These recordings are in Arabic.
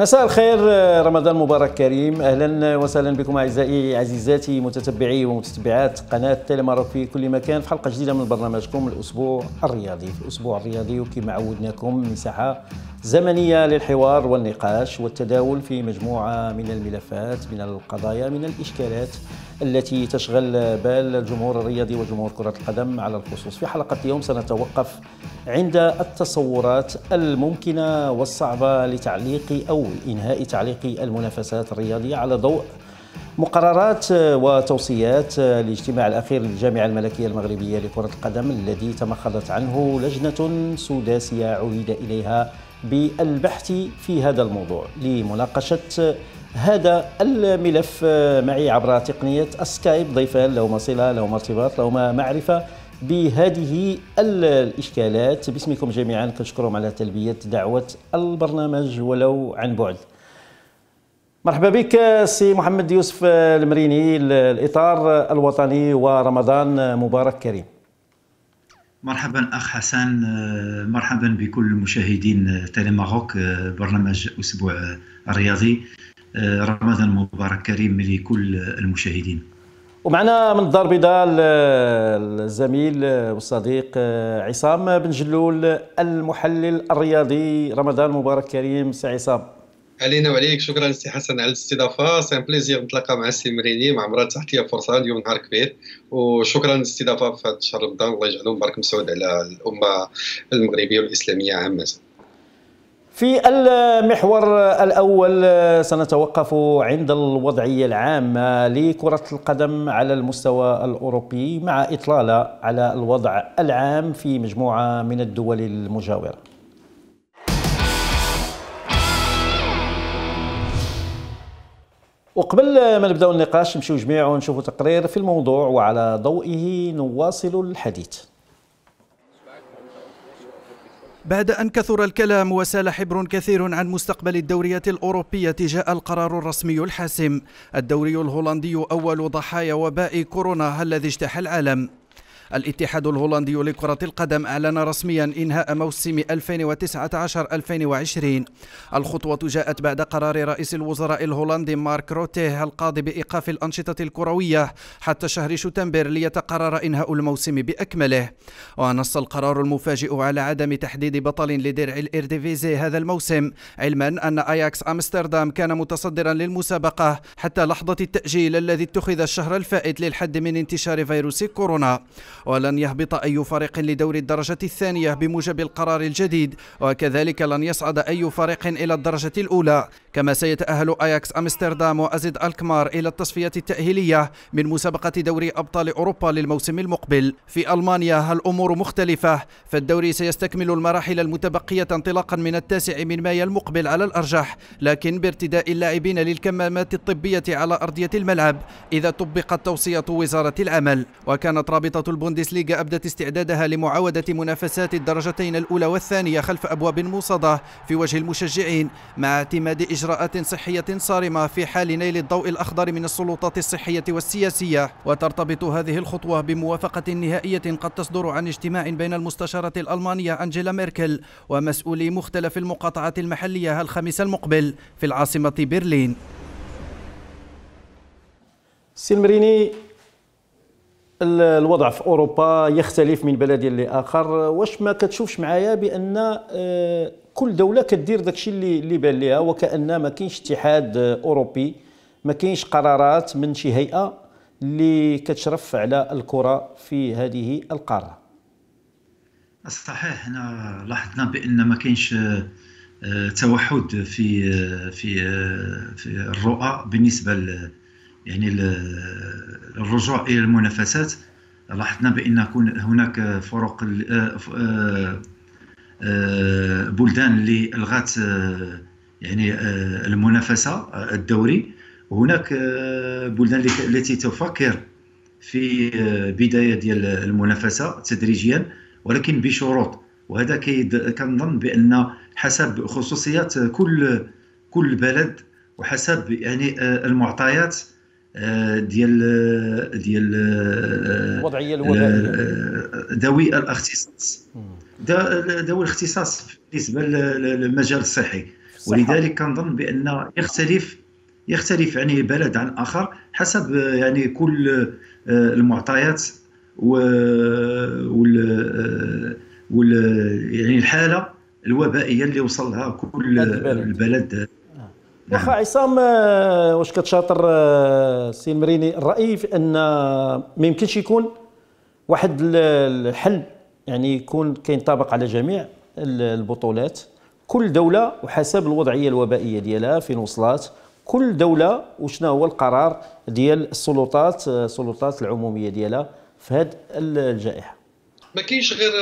مساء الخير رمضان مبارك كريم. أهلا وسهلا بكم أعزائي عزيزاتي متتبعي ومتتبعات قناة تيليماروك في كل مكان في حلقة جديدة من برنامجكم الأسبوع الرياضي. في الأسبوع الرياضي وكما عودناكم مساحه زمنية للحوار والنقاش والتداول في مجموعة من الملفات من القضايا من الإشكالات التي تشغل بال الجمهور الرياضي وجمهور كرة القدم على الخصوص. في حلقة اليوم سنتوقف عند التصورات الممكنة والصعبة لتعليق أو إنهاء تعليق المنافسات الرياضية على ضوء مقررات وتوصيات الاجتماع الأخير للجامعة الملكية المغربية لكرة القدم الذي تمخضت عنه لجنة سوداسيه عهد إليها بالبحث في هذا الموضوع لمناقشة هذا الملف معي عبر تقنية السكايب ضيفان لهما صلة لهما ارتباط لهما معرفة. بهذه الإشكالات. باسمكم جميعا كنشكرهم على تلبية دعوة البرنامج ولو عن بعد. مرحبا بك سي محمد يوسف المريني الإطار الوطني ورمضان مبارك كريم. مرحبا أخ حسن مرحبا بكل مشاهدين تيلي ماروك برنامج أسبوع الرياضي. رمضان مبارك كريم لكل المشاهدين. ومعنا من الدار البيضاء الزميل والصديق عصام بن جلول المحلل الرياضي. رمضان مبارك كريم سي عصام. علينا وعليك. شكرا سي حسن على الاستضافة. c'est plaisir نتلاقى مع السي مريني. مع مرات تحت فرصة. اليوم نهار كبير. وشكرا للاستضافة في هذا الشهر رمضان الله يجعله مبارك مسعود على الأمة المغربية والإسلامية عامة. في المحور الأول سنتوقف عند الوضعية العامة لكرة القدم على المستوى الأوروبي مع إطلالة على الوضع العام في مجموعة من الدول المجاورة. وقبل ما نبداو النقاش نمشيو جميع ونشوفوا تقرير في الموضوع وعلى ضوئه نواصل الحديث. بعد أن كثر الكلام وسال حبر كثير عن مستقبل الدوريات الأوروبية جاء القرار الرسمي الحاسم. الدوري الهولندي أول ضحايا وباء كورونا الذي اجتاح العالم. الاتحاد الهولندي لكرة القدم أعلن رسميا إنهاء موسم 2019-2020 الخطوة جاءت بعد قرار رئيس الوزراء الهولندي مارك روتيه القاضي بإيقاف الأنشطة الكروية حتى شهر شتنبر ليتقرر إنهاء الموسم بأكمله. ونص القرار المفاجئ على عدم تحديد بطل لدرع الإرديفيزي هذا الموسم علما أن أياكس أمستردام كان متصدرا للمسابقة حتى لحظة التأجيل الذي اتخذ الشهر الفائت للحد من انتشار فيروس كورونا. ولن يهبط أي فريق لدور الدرجة الثانية بموجب القرار الجديد وكذلك لن يصعد أي فريق إلى الدرجة الأولى. كما سيتأهل أياكس أمستردام وأزد ألكمار إلى التصفية التأهيلية من مسابقة دوري أبطال أوروبا للموسم المقبل. في ألمانيا الأمور مختلفة فالدوري سيستكمل المراحل المتبقية انطلاقا من التاسع من مايو المقبل على الأرجح لكن بارتداء اللاعبين للكمامات الطبية على أرضية الملعب إذا طبقت توصية وزارة العمل. وكانت رابطة البوندسليغا أبدت استعدادها لمعاودة منافسات الدرجتين الأولى والثانية خلف أبواب موصدة في وجه المشجعين مع اعتماد إجراءات صحية صارمة في حال نيل الضوء الأخضر من السلطات الصحية والسياسية. وترتبط هذه الخطوة بموافقة نهائية قد تصدر عن اجتماع بين المستشارة الألمانية أنجيلا ميركل ومسؤولي مختلف المقاطعات المحلية الخميس المقبل في العاصمة برلين. سيلمريني الوضع في أوروبا يختلف من بلد لآخر. واش ما كتشوفش معايا بأن كل دولة كدير داكشي اللي اللي بان ليها وكأن ما كاينش اتحاد أوروبي ما كاينش قرارات من شي هيئة اللي كتشرف على الكرة في هذه القارة. صحيح إحنا لاحظنا بأن ما كاينش توحد في في في الرؤى بالنسبة يعني الرجوع إلى المنافسات لاحظنا بأن هناك فرق بلدان اللي ألغت يعني المنافسة الدوري. وهناك بلدان التي تفكر في بداية ديال المنافسة تدريجيا ولكن بشروط. وهذا كنظن بأن حسب خصوصيات كل كل بلد وحسب يعني المعطيات ديال ديال الوضعية الوبائية. ذوي الاختصاص. ذوي الاختصاص بالنسبة للمجال الصحي. ولذلك كنظن بأن يختلف يختلف يعني بلد عن اخر حسب يعني كل المعطيات وال وال يعني الحالة الوبائية اللي وصل لها كل البلد. نعم. واخا عصام آه، واش كتشاطر آه، سي المريني الرأي في أن ما يمكنش يكون واحد الحل يعني يكون كينطبق على جميع البطولات. كل دولة وحسب الوضعية الوبائية ديالها فين وصلت كل دولة وشنا هو القرار ديال السلطات السلطات العمومية ديالها في هذه الجائحة. ما كاينش غير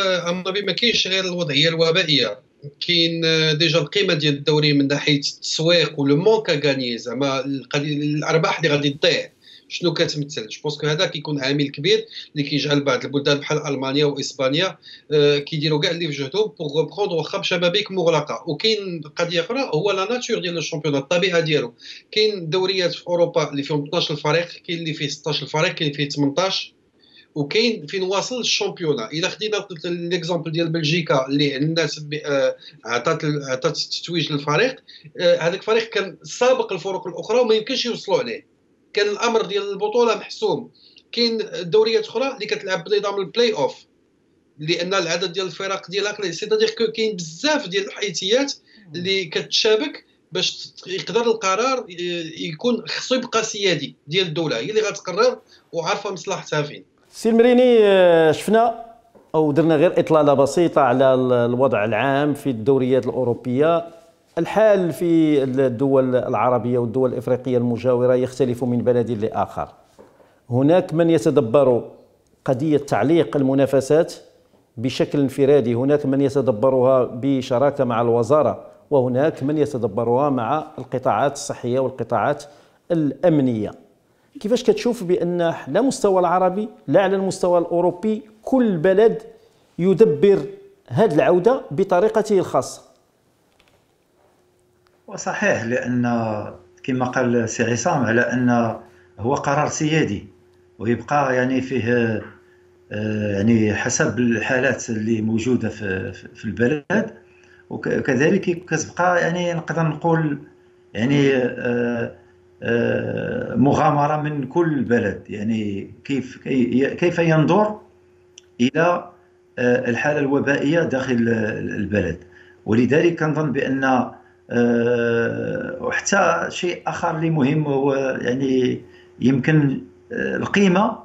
ما كاينش غير الوضعية الوبائية. كاين déjà القيمة ديال الدوري من ناحية التسويق ولو manque à gagner زعما الأرباح اللي غادي تضيع. شنو كتمثل؟ je pense que هذا كيكون عامل كبير اللي كيجعل بعض البلدان بحال ألمانيا واسبانيا آه، كيديروا كاع اللي في جهدهم pour prendre واخا بشبابيك مغلقة. وكاين قضية أخرى هو la nature ديال ال championnat الطبيعة ديالو. كاين دوريات في أوروبا اللي فيهم 12 فريق كاين اللي فيه 16 فريق كاين فيه 18 وكاين فين واصل ال championnat. إلا خدينا l'exemple ديال بلجيكا اللي الناس آه، عطات عطات التتويج للفريق. آه، هذاك الفريق كان سابق الفرق الأخرى وما يمكنش يوصلوا عليه. كان الأمر ديال البطولة محسوم. كاين دوريات أخرى اللي كتلعب بنظام البلاي اوف لأن العدد ديال الفرق ديالها c'est-à-dire que كاين بزاف ديال الحيتيات اللي كتشابك باش يقدر القرار يكون خصو يبقى سيادي ديال الدولة. هي اللي غتقرر وعارفة مصلحتها فين. سي المريني آه، شفنا أو درنا غير إطلالة بسيطة على الوضع العام في الدوريات الأوروبية. الحال في الدول العربية والدول الإفريقية المجاورة يختلف من بلد لآخر. هناك من يتدبر قضية تعليق المنافسات بشكل انفرادي. هناك من يتدبرها بشراكة مع الوزارة وهناك من يتدبرها مع القطاعات الصحية والقطاعات الأمنية. كيفاش كتشوف بأن لا مستوى العربي لا على المستوى الأوروبي كل بلد يدبر هذه العودة بطريقته الخاصة؟ وصحيح لأن كما قال سي عصام على أن هو قرار سيادي ويبقى يعني فيه آه، يعني حسب الحالات اللي موجودة في في البلد وكذلك كتبقى يعني نقدر نقول يعني آه، مغامرة من كل بلد. يعني كيف كيف ينظر إلى آه، الحالة الوبائية داخل البلد. ولذلك كنظن بأن آه، وحتى شيء آخر اللي مهم هو يعني يمكن القيمة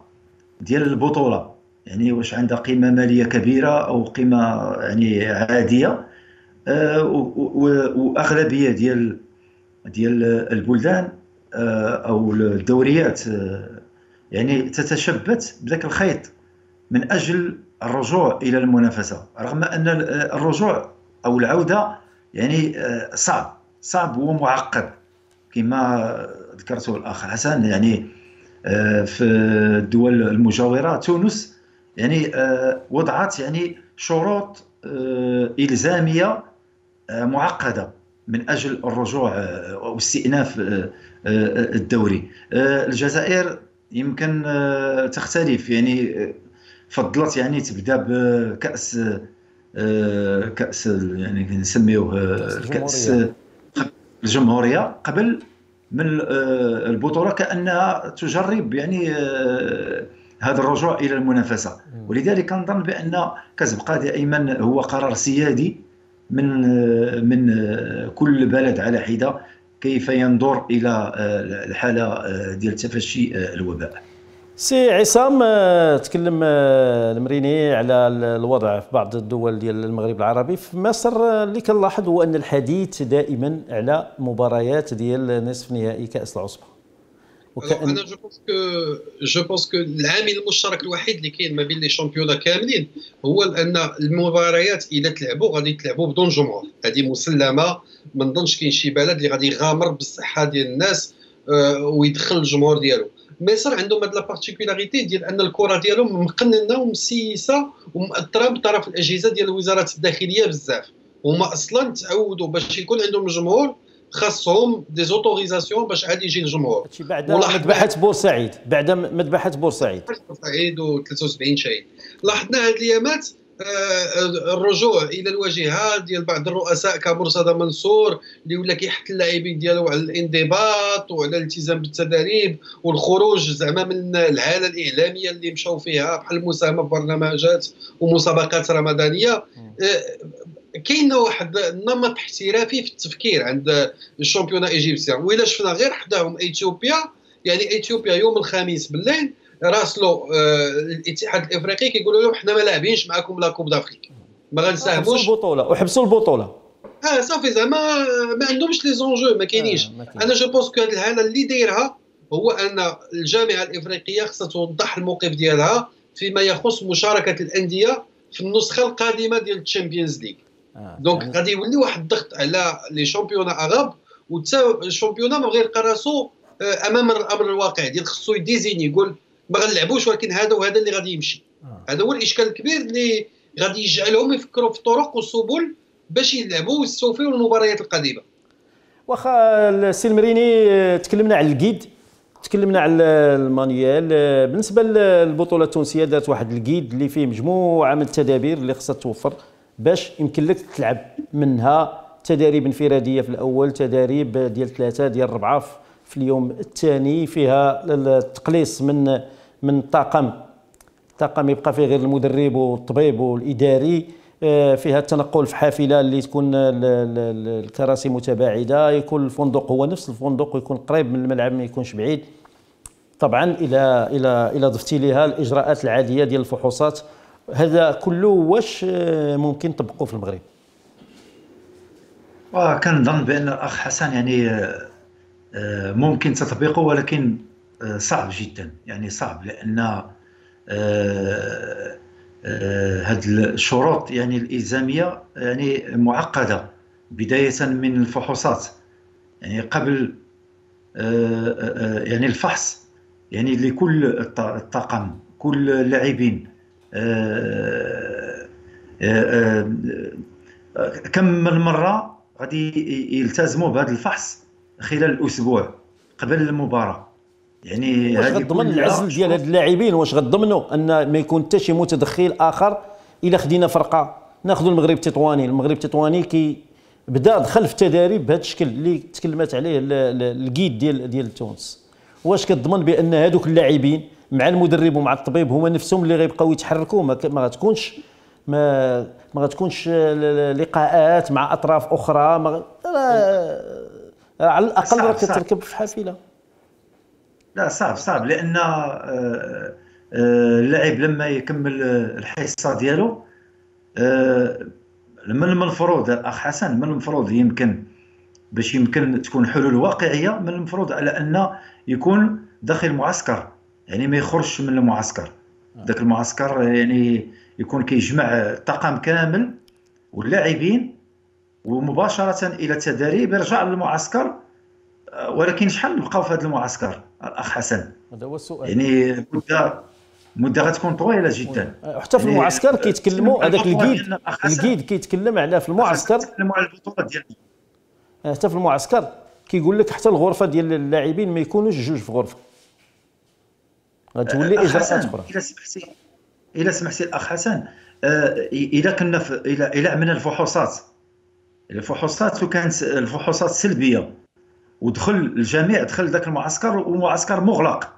ديال البطولة. يعني واش عندها قيمة مالية كبيرة أو قيمة يعني عادية وأغلبية ديال ديال البلدان آه، أو الدوريات آه، يعني تتشبت بذاك الخيط من أجل الرجوع إلى المنافسة رغم أن الرجوع أو العودة يعني آه، صعب صعب ومعقد كما ذكرته الأخ حسن يعني في الدول المجاورة تونس يعني وضعت يعني شروط إلزامية معقدة من أجل الرجوع واستئناف الدوري. الجزائر يمكن تختلف. يعني فضلت يعني تبدا بكأس كأس يعني نسميوه كأس الجمهورية. قبل من البطولة كأنها تجرب يعني هذا الرجوع إلى المنافسة. ولذلك كنظن بأن كاس بقادي ايمن هو قرار سيادي من من كل بلد على حدة. كيف ينظر إلى آه، الحالة آه، ديال تفشي آه، الوباء؟ سي عصام تكلم المريني على الوضع في بعض الدول ديال المغرب العربي. في مصر اللي كنلاحظ هو أن الحديث دائما على مباريات ديال نصف نهائي كأس العصبة. وكأن... أنا je pense que je pense que العامل المشترك الوحيد اللي كاين ما بين les championnats كاملين هو ان المباريات اذا تلعبوا غادي تلعبوا بدون جمهور. هذه مسلمة ما نظنش كاين شي بلد اللي غادي يغامر بالصحه ديال الناس آه، ويدخل الجمهور ديالو. مصر عندهم هاد la particularité ديال أن الكرة ديالهم مقننة ومسيسة ومأثره بطرف الأجهزة ديال الوزارات الداخلية بزاف. هما أصلا تعودوا باش يكون عندهم جمهور خاصهم des autorisations باش عاد يجي الجمهور. بعد مذبحة بورسعيد بعد مذبحة بورسعيد. بورسعيد و73 شهيد. لاحظنا هاد الأيامات آه، الرجوع إلى الواجهات ديال بعض الرؤساء كمرتضى منصور اللي ولا كيحث اللاعبين ديالو على الانضباط وعلى الالتزام بالتدريب والخروج زعما من العاله الإعلامية اللي مشاو فيها بحال المساهمه في برنامجات ومسابقات رمضانية. آه، كاين واحد النمط احترافي في التفكير عند الشامبيون ايجيبسيان وإلا شفنا غير حداهم اثيوبيا يعني اثيوبيا يوم الخميس بالليل راسلو آه، الاتحاد الإفريقي كيقولوا لهم حنا ما لاعبينش معكم la Coupe d'Afrique ما غنساهموش. وحبسوا البطولة وحبسوا البطولة. آه صافي زعما ما عندهمش les enjeux ما كاينينش. آه أنا je pense que هذه الحاله اللي دايرها هو أن الجامعة الإفريقية خصها توضح الموقف ديالها فيما يخص مشاركة الأندية في النسخة القادمة ديال ال Champions League. donc يعني غادي يولي واحد الضغط على les championnats arabes وتا ال championnat ما غير راسو آه، أمام الامر الواقع. ديال خصو يديزيني يقول ما غنلعبوش ولكن هذا وهذا اللي غادي يمشي. آه. هذا هو الإشكال الكبير اللي غادي يجعلهم يفكروا في الطرق والسبل باش يلعبوا ويستوفيوا المباريات القادمة. واخا السي المريني آه، تكلمنا على الجيد تكلمنا على المانيال آه، بالنسبة للبطولة التونسية دارت واحد الجيد اللي فيه مجموعة من التدابير اللي خصها توفر. باش يمكن لك تلعب منها تداريب انفرادية في الأول تداريب ديال ثلاثة ديال اربعه في اليوم الثاني فيها التقليص من من الطاقم الطاقم يبقى فيه غير المدرب والطبيب والإداري. آه، فيها التنقل في حافلة اللي تكون الكراسي متباعدة. يكون الفندق هو نفس الفندق ويكون قريب من الملعب ما يكونش بعيد. طبعا إلى إلى إلى ضفتي لها الإجراءات العادية ديال الفحوصات. هذا كله واش آه، ممكن نطبقوه في المغرب؟ وكنظن بأن الأخ حسن يعني آه، آه، ممكن تطبيقه ولكن آه، صعب جدا. يعني صعب لأن هذه الشروط يعني الإلزامية يعني معقدة بداية من الفحوصات. يعني قبل يعني الفحص يعني لكل الطاقم كل اللاعبين. كم من مره غادي يلتزموا بهذا الفحص خلال الأسبوع قبل المباراة؟ يعني واش غتضمن العزل ديال هاد اللاعبين؟ واش غتضمنوا أن ما يكون حتى شي متدخل آخر إلا خدينا فرقة؟ ناخذوا المغرب التطواني. المغرب التطواني كي بدا دخل في التداريب بهذا الشكل اللي تكلمت عليه الكيد ديال ديال تونس. واش كتضمن بأن هذوك اللاعبين مع المدرب ومع الطبيب هما نفسهم اللي غيبقاو يتحركوا ما, غتكونش ما ما غتكونش لقاءات مع أطراف أخرى ما على الأقل راك تركب في حافلة. لا صعب صعب لأن آه، آه، اللاعب لما يكمل الحصة ديالو آه، من المفروض الاخ حسن من المفروض يمكن باش يمكن تكون حلول واقعية من المفروض على أن يكون داخل معسكر. يعني ما يخرجش من المعسكر. ذاك المعسكر يعني يكون كيجمع الطاقم كامل واللاعبين ومباشرة إلى التدريب يرجع للمعسكر. آه، ولكن شحال نبقاو في هذا المعسكر الأخ حسن؟ هذا هو السؤال. يعني مده مدة غتكون طويلة جدا. حتى في يعني المعسكر كيتكلموا هذاك الجيد الجيد كيتكلم على في المعسكر. كيتكلموا على البطولة ديالنا. حتى في المعسكر كيقول لك حتى الغرفة ديال اللاعبين ما يكونوش جوج في غرفة. غتولي إجراءات أخرى. إلا سمحتي إلا سمحتي الاخ حسن إذا آه، كنا في إلى عملنا الفحوصات. الفحوصات وكانت الفحوصات سلبية ودخل الجميع دخل ذاك المعسكر ومعسكر مغلق.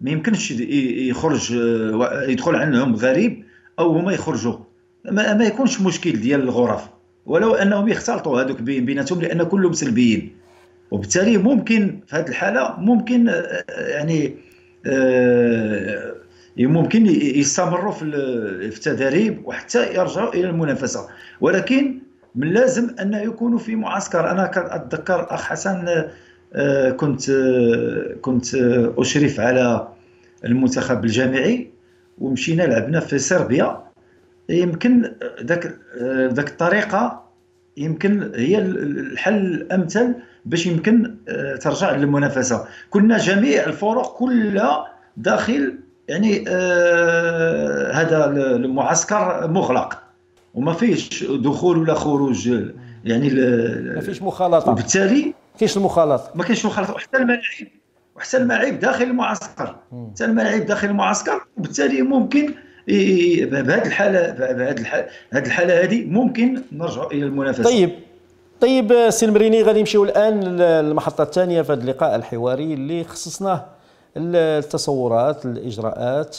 ما يمكنش يخرج آه، يدخل عنهم غريب أو هما يخرجوا. ما, ما يكونش مشكل ديال الغرف. ولو أنهم يختلطوا هذوك بيناتهم لأن كلهم سلبيين. وبالتالي ممكن في هذه الحالة ممكن آه، يعني ممكن يستمروا في التدريب وحتى يرجعوا إلى المنافسة. ولكن من لازم أن يكونوا في معسكر. أنا أتذكر الاخ حسن آه، كنت آه، كنت أشرف على المنتخب الجامعي ومشينا لعبنا في صربيا. يمكن ذاك آه، ذاك الطريقة يمكن هي الحل الأمثل باش يمكن ترجع للمنافسة. كنا جميع الفرق كلها داخل يعني آه هذا المعسكر مغلق. وما فيش دخول ولا خروج يعني ما فيش مخالطة. وبالتالي كاينش المخالطه ما كاينش مخالطة. وحتى الملاعب وحتى الملاعب داخل المعسكر. حتى الملاعب داخل المعسكر وبالتالي ممكن بهذه الحالة بهذه الحاله هذه الحالة هذه ممكن نرجع إلى المنافسة. طيب. طيب سي المريني غادي نمشيو الآن للمحطة الثانية في هذا اللقاء الحواري اللي خصصناه التصورات الاجراءات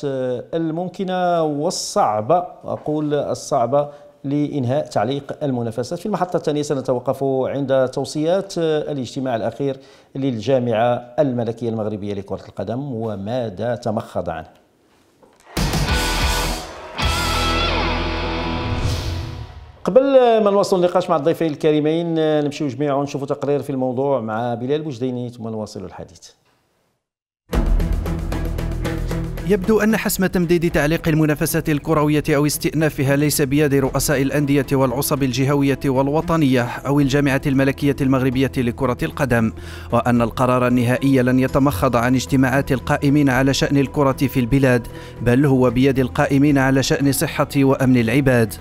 الممكنة والصعبة أقول الصعبة لإنهاء تعليق المنافسات في المحطة الثانية. سنتوقف عند توصيات الاجتماع الأخير للجامعة الملكية المغربية لكرة القدم وماذا تمخض عنه. قبل ما نواصل النقاش مع الضيفين الكريمين نمشيو جميعا ونشوفوا تقرير في الموضوع مع بلال بوجديني ثم نواصل الحديث. يبدو أن حسم تمديد تعليق المنافسات الكروية أو استئنافها ليس بيد رؤساء الأندية والعصب الجهوية والوطنية أو الجامعة الملكية المغربية لكرة القدم وأن القرار النهائي لن يتمخض عن اجتماعات القائمين على شأن الكرة في البلاد بل هو بيد القائمين على شأن صحة وأمن العباد.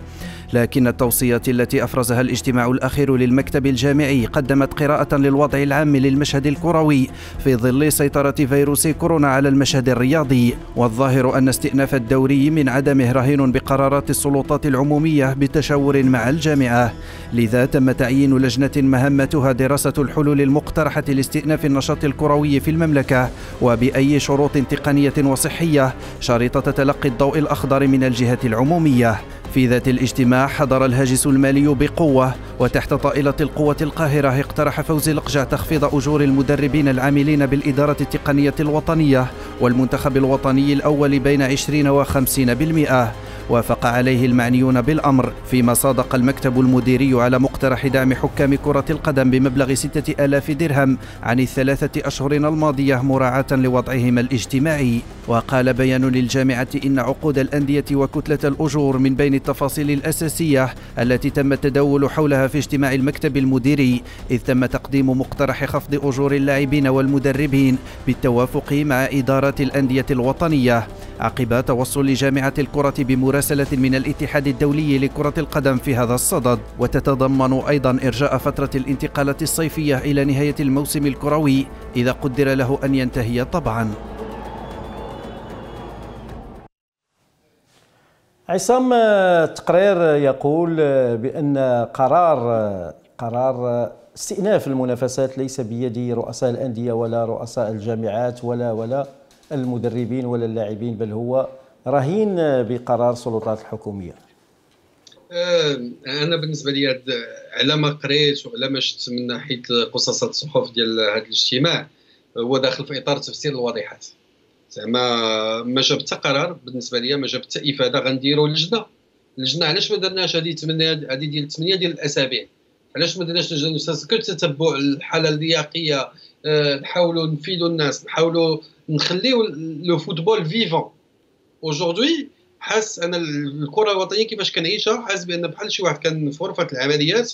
لكن التوصيات التي أفرزها الاجتماع الأخير للمكتب الجامعي قدمت قراءة للوضع العام للمشهد الكروي في ظل سيطرة فيروس كورونا على المشهد الرياضي. والظاهر أن استئناف الدوري من عدمه رهين بقرارات السلطات العمومية بتشاور مع الجامعة. لذا تم تعيين لجنة مهمتها دراسة الحلول المقترحة لاستئناف النشاط الكروي في المملكة وبأي شروط تقنية وصحية شريطة تلقي الضوء الأخضر من الجهة العمومية. في ذات الاجتماع حضر الهاجس المالي بقوة وتحت طائلة القوة القاهرة اقترح فوزي لقجع تخفيض أجور المدربين العاملين بالإدارة التقنية الوطنية والمنتخب الوطني الأول بين 20 و 50 بالمئة. وافق عليه المعنيون بالأمر فيما صادق المكتب المديري على مقترح دعم حكام كرة القدم بمبلغ ستة ألاف درهم عن الثلاثة أشهر الماضية مراعاة لوضعهما الاجتماعي. وقال بيان للجامعة إن عقود الأندية وكتلة الأجور من بين التفاصيل الأساسية التي تم التداول حولها في اجتماع المكتب المديري إذ تم تقديم مقترح خفض أجور اللاعبين والمدربين بالتوافق مع إدارة الأندية الوطنية. عقب توصل جامعة الكرة بمراسلة من الاتحاد الدولي لكرة القدم في هذا الصدد وتتضمن أيضا إرجاء فترة الانتقالات الصيفية إلى نهاية الموسم الكروي إذا قدر له أن ينتهي طبعا. عصام التقرير يقول بأن قرار قرار استئناف المنافسات ليس بيد رؤساء الأندية ولا رؤساء الجامعات ولا ولا المدربين ولا اللاعبين بل هو رهين بقرار السلطات الحكومية. آه، أنا بالنسبة لي على ما قريت وعلى ما شفت من ناحية قصصات الصحف ديال هذا الاجتماع هو داخل في إطار تفسير الواضحات. زعما ما جاب حتى قرار بالنسبة لي ما جاب حتى إفادة غنديروا لجنه اللجنه علاش ما درناش هذه 8 هذه ديال 8 ديال الأسابيع؟ علاش ما درناش لجنة تتبع الحالة اللياقية آه، نحاولوا نفيدوا الناس نحاولوا نخليو le football vivant. aujourd'hui حاس أنا الكرة الوطنية كيفاش كنعيشها حاس بأن بحال شي واحد كان في غرفة العمليات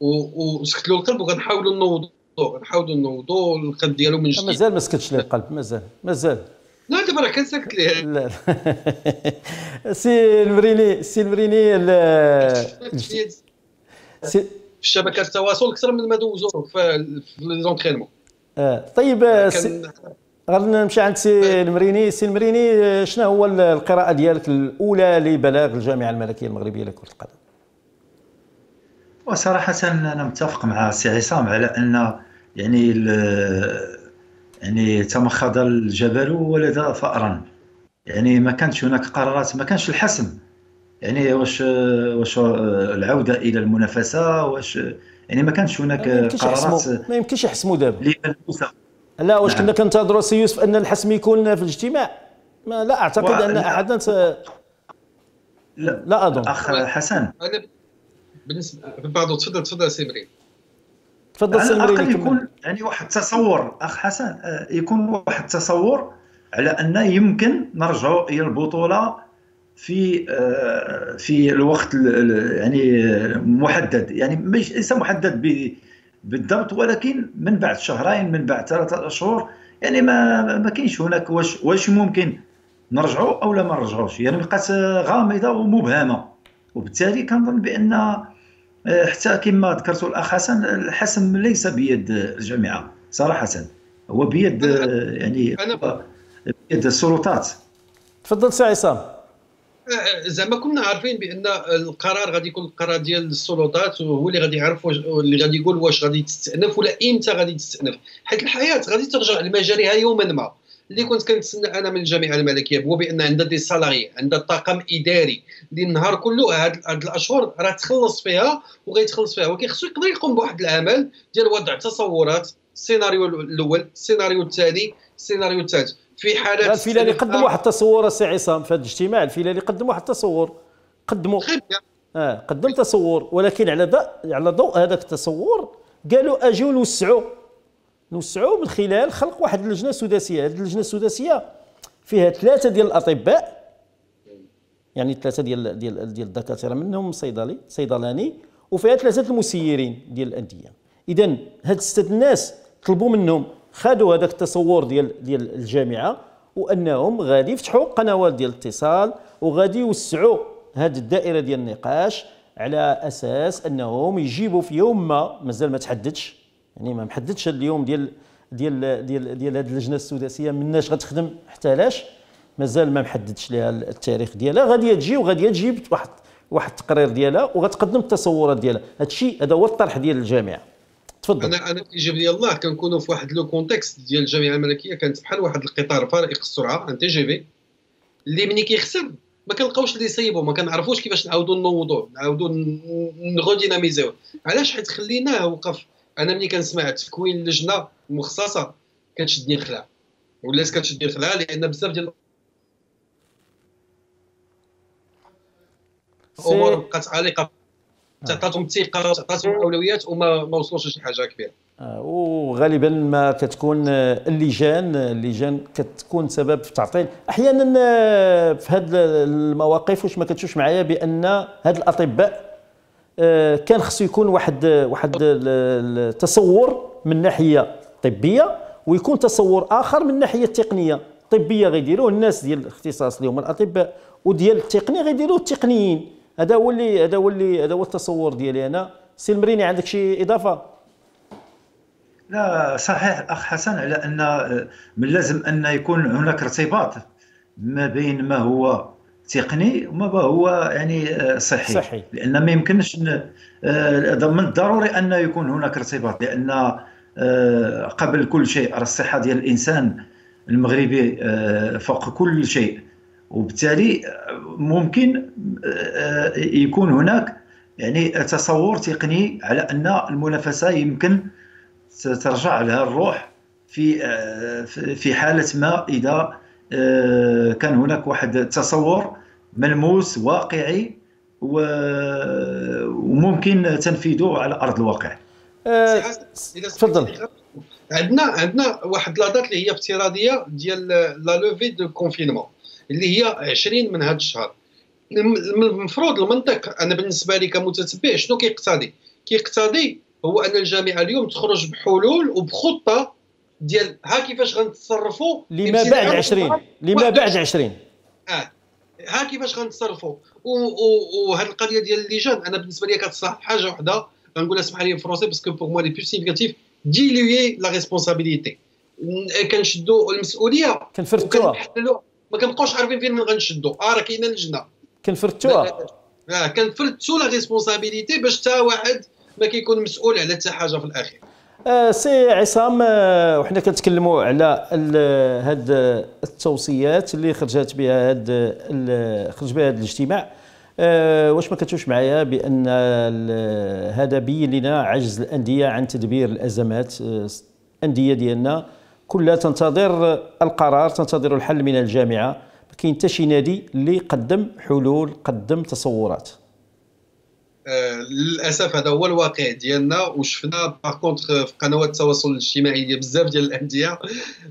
وسكت له القلب وكنحاولوا نوضوا كنحاولوا نوضوا القلب ديالو من جديد. مازال ما سكتش ليه القلب مازال مازال. لا دابا راه كنسكت ليه. لا سي المريني سي المريني في شبكات التواصل أكثر من ما دوزوه في les entraînements آه طيب غادي نمشي عند سي المريني. سي المريني شنو هو القراءة ديالك الأولى لبلاغ الجامعة الملكية المغربية لكرة القدم؟ وصراحة أنا متفق مع سي عصام على أن يعني يعني تمخض الجبل ولد فأرا. يعني ما كانش هناك قرارات ما كانش الحسم. يعني واش واش العودة إلى المنافسة؟ واش يعني ما كانش هناك قرارات ما يمكنش يحسموا دابا. لا واش نعم. كنا كنتظروا سي يوسف أن الحسم يكون في الاجتماع؟ ما لا أعتقد أن احدا س... لا, لا أظن. اخ حسن. أنا بالنسبة بعض تفضل تفضل سي مريم. تفضل سي مريم يكون يعني واحد التصور أخ حسن آه، يكون واحد التصور على أن يمكن نرجعوا إلى البطولة في آه، في الوقت يعني محدد. يعني ليس محدد بالضبط ولكن من بعد شهرين من بعد ثلاثة أشهر يعني ما ما كاينش هناك واش واش ممكن نرجعوا أو لا ما نرجعوش. يعني بقات غامضة ومبهمة. وبالتالي كنظن بأن آه، حتى كما ذكرت الأخ حسن الحسم ليس بيد الجامعة صراحة. هو بيد يعني بيد السلطات. تفضل سي عصام. زعما كنا عارفين بأن القرار غادي يكون القرار ديال السلطات وهو اللي غادي يعرف اللي غادي يقول واش غادي تستأنف ولا إمتى غادي تستأنف حيت الحياة غادي ترجع لمجاريها يوما ما. اللي كنت كنتسنى أنا من الجامعة الملكية هو بأن عندها des salariés عندها طاقم إداري. اللي النهار كله هاد, هاد الأشهر راه تخلص فيها وغيتخلص فيها. ولكن خصو يقدر يقوم بواحد العمل ديال وضع تصورات السيناريو الأول السيناريو الثاني السيناريو الثالث. في حالات الفيلالي قدم واحد التصور السي عصام في هذا الاجتماع. الفيلالي قدم واحد التصور قدموا. آه قدم تصور. ولكن على على ضوء هذاك التصور قالوا اجيو نوسعوا. نوسعوا من خلال خلق واحد اللجنة سداسيه هذه اللجنة السداسية فيها ثلاثة ديال الأطباء. يعني ثلاثة ديال ديال ديال الدكاترة منهم صيدلي صيدلاني وفيها ثلاثة المسيرين ديال الأندية. اذا هاد السته الناس طلبوا منهم خدوا هذاك التصور ديال ديال الجامعة وأنهم غادي يفتحوا قنوات ديال الاتصال وغادي يوسعوا هذه الدائرة ديال النقاش على أساس أنهم يجيبوا في يوم ما. مازال ما تحددش. يعني ما محددش اليوم ديال ديال ديال ديال هذه اللجنة السداسية مناش غتخدم حتى لاش مازال ما محددش لها التاريخ ديالها. غادي تجي وغادي تجيب واحد واحد التقرير ديالها وغتقدم التصورات ديالها. هذا الشيء هذا هو الطرح ديال الجامعة. تفضل. أنا أنا كيجيب لي الله كنكونوا في واحد le contexte ديال الجامعة الملكيه كانت بحال واحد القطار فائق السرعة un TGV اللي ملي كيخسر ما كنلقاوش اللي يصيبوا ما كنعرفوش كيفاش نعاودوا نوضوا نعاودوا نredynamisiو. علاش؟ حيت خليناه وقف. أنا ملي كنسمع تكوين لجنة مخصصة كتشدني الخلع ولات كتشدني الخلع لأن بزاف ديال الأمور بقات عالقة تعطاتهم الثقه تعطاتهم الاولويات وما ما وصلوش لشي حاجة كبيرة. آه، وغالبا ما كتكون اللجان اللجان كتكون سبب في تعطيل. أحيانا آه، في هذه المواقف واش ما كتشوفش معايا بأن هاد الأطباء آه، كان خصو يكون واحد واحد التصور من ناحية طبية ويكون تصور آخر من الناحيه التقنيه الطبيه غيديروه الناس ديال الاختصاص اللي هما الأطباء وديال التقنيه غيديروه التقنيين. هذا هو اللي هذا هو اللي هذا هو التصور ديالي أنا. سي المريني عندك شي إضافة؟ لا صحيح اخ حسن على أن من اللازم أن يكون هناك ارتباط ما بين ما هو تقني وما هو يعني صحي, صحي. لأن ما يمكنش آه، من الضروري أن يكون هناك ارتباط لأن آه، قبل كل شيء الصحة ديال الإنسان المغربي آه، فوق كل شيء. وبالتالي ممكن آه، يكون هناك يعني تصور تقني على أن المنافسة يمكن ترجع لها الروح في آه، في حالة ما إذا آه، كان هناك واحد التصور ملموس واقعي وممكن تنفيذه على أرض الواقع. تفضل. عندنا عندنا واحد la date اللي هي افتراضية ديال la levée du confinement اللي هي 20 من هذا الشهر. المفروض المنطق أنا بالنسبة لي كمتتبع شنو كيقتضي؟ كيقتضي هو أن الجامعة اليوم تخرج بحلول وبخطة ديال ها كيفاش غنتصرفوا لما بعد 20 لما بعد 20 آه. ها كيفاش غنتصرفوا وهذه القضية ديال اللجان أنا بالنسبة لي كتصلح حاجة وحدة. غنقولها اسمح لي بالفرونسي parce que pour moi les plus significatif diluer la responsabilité كنشدوا المسؤولية. كنفرتوها. ما كنبقاوش عارفين فين غنشدوا آه راه كاينة لجنة. كنفرتوها. آه كنفرتوا la responsabilité باش حتى واحد ما كيكون مسؤول على حتى حاجة في الأخير. آه سي عصام آه وحنا كنتكلموا على هاد التوصيات اللي خرجت بها هاد خرج بها هذا الاجتماع. آه واش ما كتشوفش معايا بأن هذا بين لنا عجز الأندية عن تدبير الأزمات الأندية آه، ديالنا. كلها تنتظر القرار تنتظر الحل من الجامعة. ما كاين حتى شي نادي اللي قدم حلول قدم تصورات. آه للأسف هذا هو الواقع ديالنا وشفنا par contre في قنوات التواصل الاجتماعي ديال بزاف ديال الأندية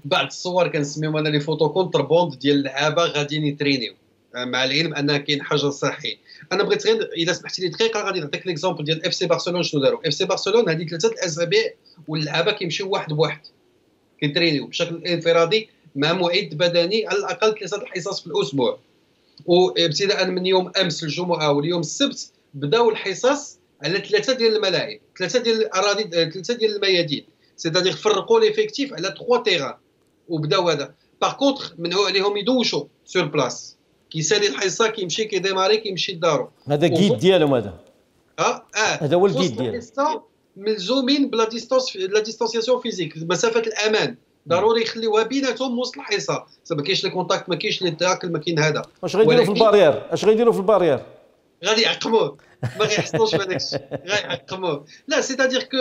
بعض الصور كنسميهم أنا les photos contrebande ديال اللعابه غاديين يترينيو آه مع العلم انها كاين حاجة صحي أنا بغيت غير إذا سمحت لي دقيقة غادي نعطيك l'exemple ديال إف سي برشلونه شنو داروا؟ إف سي برشلونه هذه ثلاثة الأسابيع واللعابة كيمشيو واحد بواحد. كيترينيو بشكل انفرادي مع معد بدني على الأقل ثلاثة الحصص في الأسبوع. وابتداء من يوم أمس الجمعة واليوم السبت بداو الحصص على ثلاثة ديال الملاعب ثلاثة ديال الأراضي ثلاثة ديال الميادين. c'est-à-dire فرقوا l'effectif على 3 terrains وبداو هذا. par contre منعوا عليهم يدوشوا sur place كيسالي الحصة كيمشي كيديماري كيمشي لدارو. هذا كيد ديالهم هذا. آه آه. هذا هو الكيد ديالهم. ملزومين ب la distance la distanciation physique مسافة الأمان. ضروري يخليوها بيناتهم وسط الحصه ما كاينش ال contact ما كاينش les tacles ما كاين هذا. واش غيديروا في البارير اش غيديروا في البارير غادي يعقموه. ما غيحصلوش بهذاك الشيء. غيعقموه لا c'est-à-dire que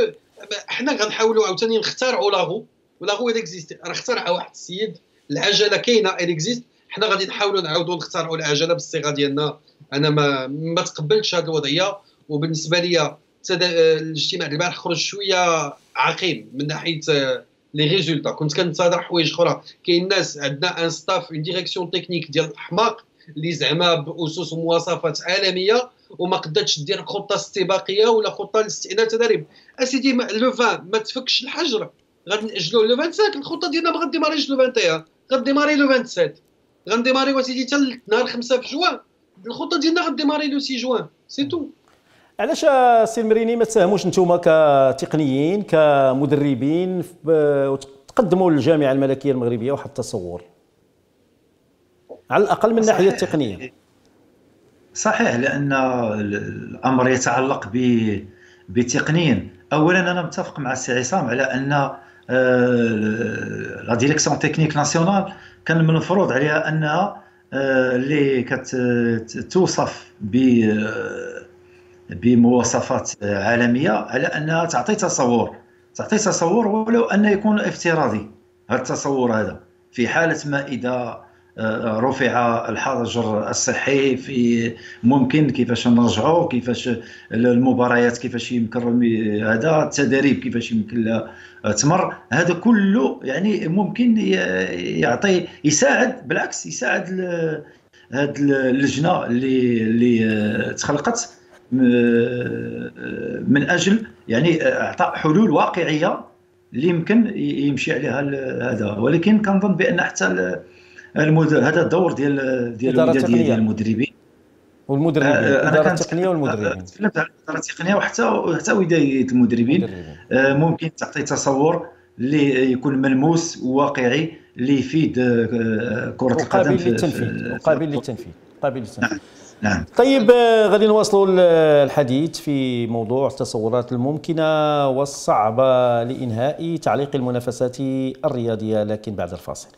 حنا غنحاولوا عاوتاني نخترعوا la roue و la roue elle existe راه اخترع واحد السيد. العجلة كاينة existe حنا غادي نحاولوا نعاودوا نخترعوا العجلة بالصيغة ديالنا. أنا ما ما تقبلتش هذه الوضعية. وبالنسبة لي الاجتماع البارح خرج شوية عقيم من ناحية les résultats. كنت كنتظر حوايج أخرى. كاين ناس عندنا un staff une direction technique ديال الحماق اللي زعما بأسس ومواصفات عالمية وما قدرتش دير خطة استباقية ولا خطة لاستئناف تدريب. أسيدي لو 20 ما تفكش الحجر. غادي نأجلوه لو 25 الخطة ديالنا ما غا démarre يش لو 21 غا démarrer لو 27 غن démarrer وأسيدي حتى نهار 5 في جوان. الخطة ديالنا غا démarrer لو 6 juin c'est tout علاش سي المريني ما تساهموش أنتم كتقنيين كمدربين وتقدموا للجامعة الملكية المغربية واحد التصور؟ على الأقل من الناحيه التقنيه صحيح لأن الأمر يتعلق بتقنيين اولا أنا متفق مع السي عصام على أن la direction technique nationale كان من المفروض عليها أنها آه، اللي كتوصف ب بمواصفات عالمية على أنها تعطي تصور. تعطي تصور ولو أن يكون افتراضي. هذا التصور هذا. في حالة ما اذا آه، رفع الحجر الصحي في ممكن كيفاش نرجعوا كيفاش المباريات كيفاش يمكن هذا التدريب كيفاش يمكن تمر. هذا كله يعني ممكن يعطي يساعد بالعكس يساعد هذه اللجنة اللي اللي تخلقت من أجل يعني اعطاء حلول واقعية اللي يمكن يمشي عليها هذا. ولكن كنظن بأن حتى هذا الدور ديال ديال ديال المدربين. والمدربين آه، الاداره التقنيه والمدربين. الاداره التقنيه وحتى حتى وداية المدربين. آه، ممكن تعطي تصور اللي يكون ملموس وواقعي اللي يفيد آه، كرة القدم في للتنفيذ. قابل للتنفيذ. قابل للتنفيذ. نعم. طيب غادي نواصلوا الحديث في موضوع التصورات الممكنة والصعبة لإنهاء تعليق المنافسات الرياضية لكن بعد الفاصل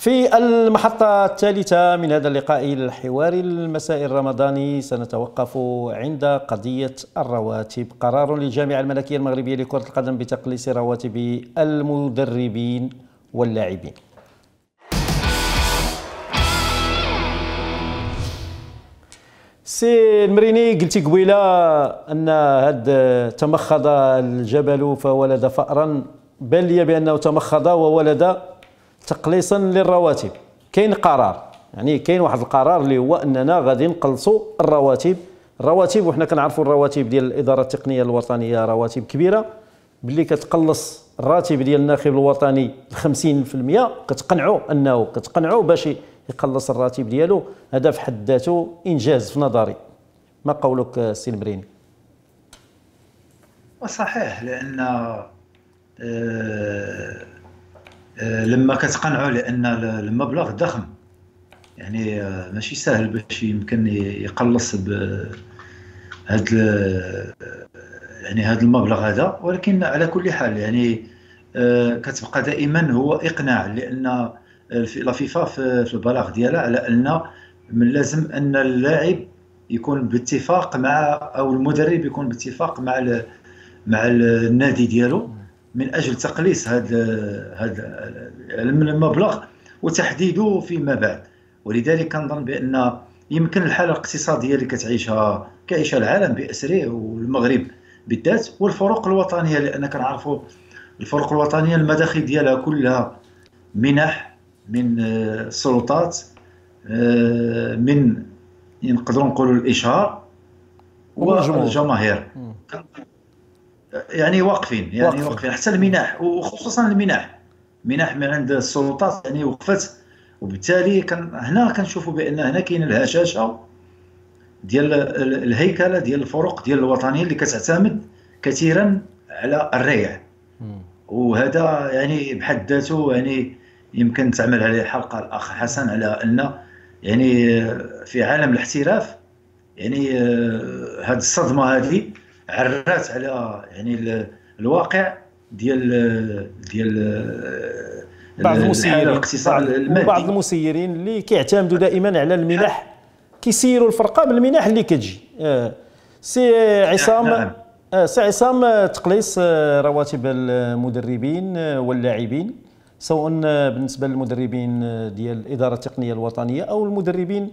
في المحطة الثالثة من هذا اللقاء الحواري المسائي الرمضاني سنتوقف عند قضية الرواتب. قرار للجامعة الملكية المغربية لكرة القدم بتقليص رواتب المدربين واللاعبين. سي المريني قلتي قبيلة أن هذا تمخض الجبل فولد فأرا. لي بأنه تمخض وولد تقليصا للرواتب. كاين قرار يعني كاين واحد القرار اللي هو أننا غادي نقلصوا الرواتب. الرواتب وحنا كنعرفوا الرواتب ديال الإدارة التقنية الوطنية رواتب كبيرة. باللي كتقلص الراتب ديال الناخب الوطني ل 50% كتقنعوا أنه كتقنعوا باش يقلص الراتب ديالو. هذا في حد ذاته إنجاز في نظري. ما قولك سي المريني صحيح لأن آه، لما كتقنعوا لأن المبلغ ضخم. يعني آه، ماشي سهل باش يمكن يقلص بهذا يعني هذا المبلغ هذا. ولكن على كل حال يعني آه، كتبقى دائما هو إقناع لأن لافيفا في البلاغ ديالها على أن من لازم أن اللاعب يكون باتفاق مع أو المدرب يكون باتفاق مع مع النادي ديالو. من أجل تقليص هذا هذا المبلغ وتحديده فيما بعد. ولذلك كنظن بأن يمكن الحالة الاقتصادية اللي كتعيشها كيعيشها العالم بأسره والمغرب بالذات والفروق الوطنية لأن كنعرفوا الفروق الوطنية المداخل ديالها كلها منح من السلطات من نقدروا نقولوا الإشهار والجماهير. يعني واقفين يعني واقفين, واقفين. حتى المنح وخصوصا المنح منح من عند السلطات يعني وقفت. وبالتالي كان هنا كنشوفوا بأن هنا كاين الهشاشة ديال الهيكلة ديال الفرق ديال الوطنيه اللي كتعتمد كثيرا على الريع. وهذا يعني بحد ذاته يعني يمكن تعمل عليه حلقة الأخ حسن على أن يعني في عالم الاحتراف يعني هذه الصدمة هذه عرات على يعني الواقع ديال ديال بعض المسيرين بعض المسيرين اللي كيعتمدوا دائما على المنح كيسيروا الفرقة بالمنح اللي كتجي آه. سي عصام نعم. آه سي عصام تقليص آه، رواتب المدربين آه، واللاعبين سواء بالنسبة للمدربين ديال الإدارة التقنية الوطنية أو المدربين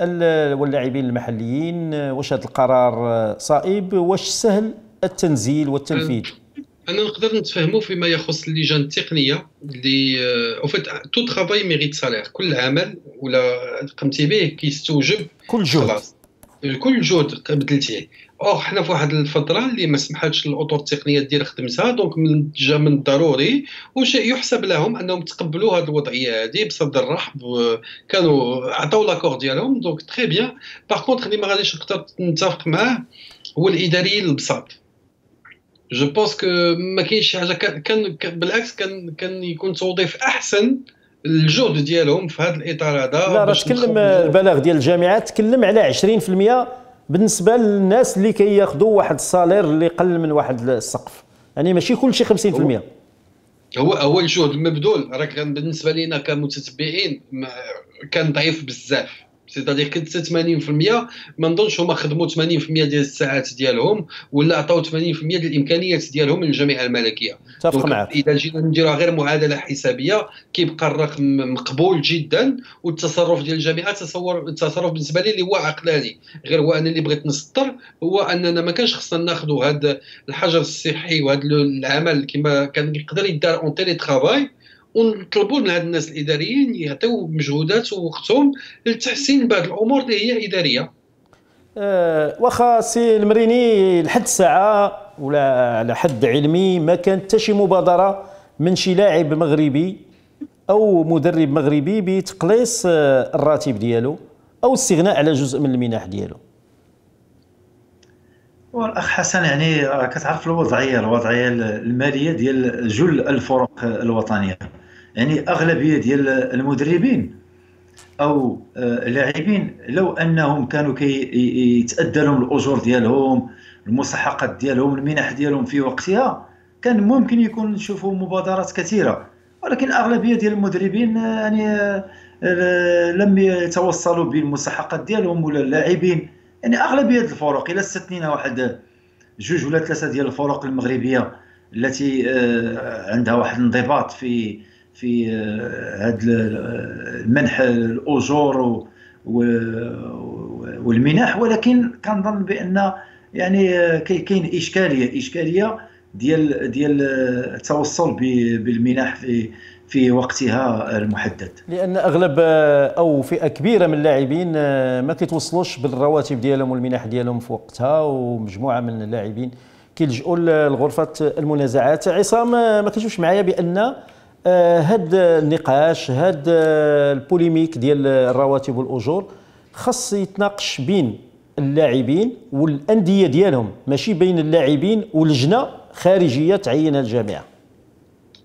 واللاعبين المحليين واش هذا القرار صائب؟ واش سهل التنزيل والتنفيذ؟ أنا نقدر نتفاهموا فيما يخص اللجان التقنية اللي en fait tout travail mérite salaire. كل عمل ولا قمتي به كيستوجب كل جهد. خلاص. كل جهد بذلتيه أو حنا في واحد الفترة اللي ما سمحتش الأطر التقنية ديال خدمتها donc من جا من الضروري وشيء يحسب لهم أنهم تقبلوا هذه الوضعية هذه بصدر رحب كانوا عطاو l'accord ديالهم donc très bien par contre اللي ما غاديش نقدر نتفق معاه هو الاداريين البساط. je pense que ما كاينش شي حاجة كان بالعكس كان كان يكون توظيف أحسن الجهد ديالهم في هذا الإطار هذا لا راه تكلم البلاغ ديال الجامعات تكلم على 20% بالنسبة للناس اللي كياخذوا واحد ال salaire اللي قل من واحد السقف. يعني ماشي كلشي 50% هو هو الجهد المبذول راه كان بالنسبة لنا كمتتبعين كان ضعيف بزاف. c'est-à-dire كنت 80% ما نظنش هما خدموا 80% ديال الساعات ديالهم ولا عطاو 80% ديال الإمكانيات ديالهم للجامعه الملكية. اتفق معك. إذا جينا نديروها غير معادلة حسابية كيبقى الرقم مقبول جدا والتصرف ديال الجامعة تصور التصرف بالنسبة لي اللي هو عقلاني. غير هو أنا اللي بغيت نسطر هو أننا ما كانش خصنا ناخذوا هذا الحجر الصحي وهذا العمل كما كان يقدر يدار en télétravail ونطلبوا من هاد الناس الإداريين يعطيو مجهودات ووقتهم لتحسين بعض الأمور اللي هي إدارية. أه واخا سي المريني لحد الساعة ولا على حد علمي ما كانت حتى شي مبادرة من شي لاعب مغربي أو مدرب مغربي بتقليص آه، الراتب ديالو أو الاستغناء على جزء من المنح ديالو. والأخ حسن يعني كتعرف الوضعية الوضعية المالية ديال جل الفرق الوطنية. يعني أغلبية ديال المدربين أو آه، اللاعبين لو أنهم كانوا كيتادى لهم الأجور ديالهم المستحقات ديالهم المنح ديالهم في وقتها كان ممكن يكون نشوفوا مبادرات كثيرة. ولكن أغلبية ديال المدربين آه، يعني آه، لم يتوصلوا بالمستحقات ديالهم ولا اللاعبين. يعني أغلبية الفرق إلى استثنينا واحد جوج ولا ثلاثة ديال الفرق المغربية التي عندها واحد الانضباط في في هذا آه، المنح الاجور والمنح ولكن كنظن بأن يعني آه، كاين إشكالية إشكالية ديال ديال التوصل بالمنح في في وقتها المحدد. لأن أغلب آه، أو فئة كبيرة من اللاعبين ما كيتوصلوش بالرواتب ديالهم والمنح ديالهم في وقتها ومجموعة من اللاعبين كيلجؤوا لغرفة المنازعات. عصام ما كتشوفش معايا بأن هاد النقاش هاد ال polémique ديال الرواتب والأجور خاص يتناقش بين اللاعبين والأندية ديالهم ماشي بين اللاعبين ولجنه خارجية تعينها الجامعة